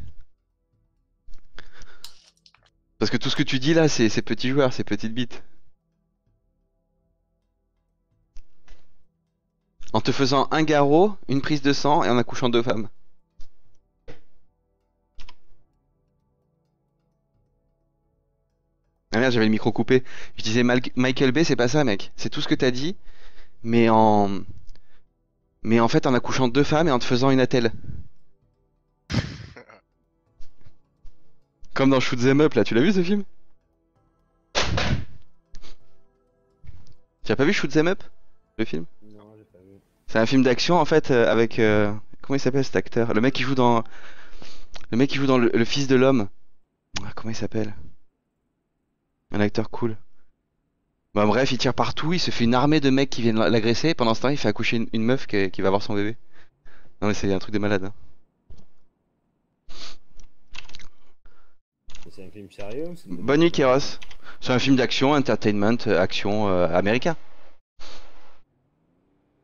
Parce que tout ce que tu dis là, c'est c'est petits joueurs, c'est petites bites. En te faisant un garrot, une prise de sang et en accouchant deux femmes. Ah merde, j'avais le micro coupé. Je disais Michael Bay, c'est pas ça, mec. C'est tout ce que t'as dit, mais en. Mais en fait, en accouchant deux femmes et en te faisant une attelle. Comme dans Shoot 'em Up, là. Tu l'as vu ce film? Tu as pas vu Shoot 'em Up Le film? Non, j'ai pas vu. C'est un film d'action en fait euh, avec euh, comment il s'appelle cet acteur? Le mec qui joue dans le mec qui joue dans le, le fils de l'homme. Ah, comment il s'appelle? Un acteur cool. Bah bref, il tire partout, il se fait une armée de mecs qui viennent l'agresser. Pendant ce temps, il fait accoucher une, une meuf qui, qui va avoir son bébé. Non mais c'est un truc de malade. hein. C'est un film sérieux ou une- Bonne nuit Kéros. C'est un film d'action, entertainment, euh, action euh, américain.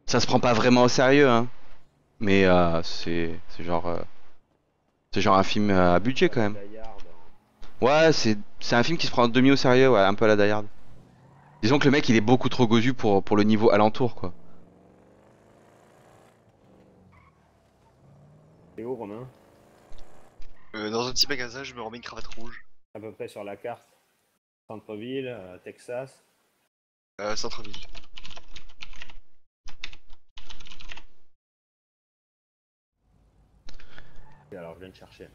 Ça se prend pas vraiment au sérieux, hein. Mais euh, c'est c'est genre euh, c'est genre un film à budget quand même. Hein. Ouais, c'est c'est un film qui se prend demi au sérieux, ouais, un peu à la Die Hard. Disons que le mec il est beaucoup trop gosu pour pour le niveau alentour quoi. C'est où, Romain Euh, dans un petit magasin, je me remets une cravate rouge. À peu près sur la carte. Centre-ville, euh, Texas. Euh, centre-ville. Alors, je viens de chercher.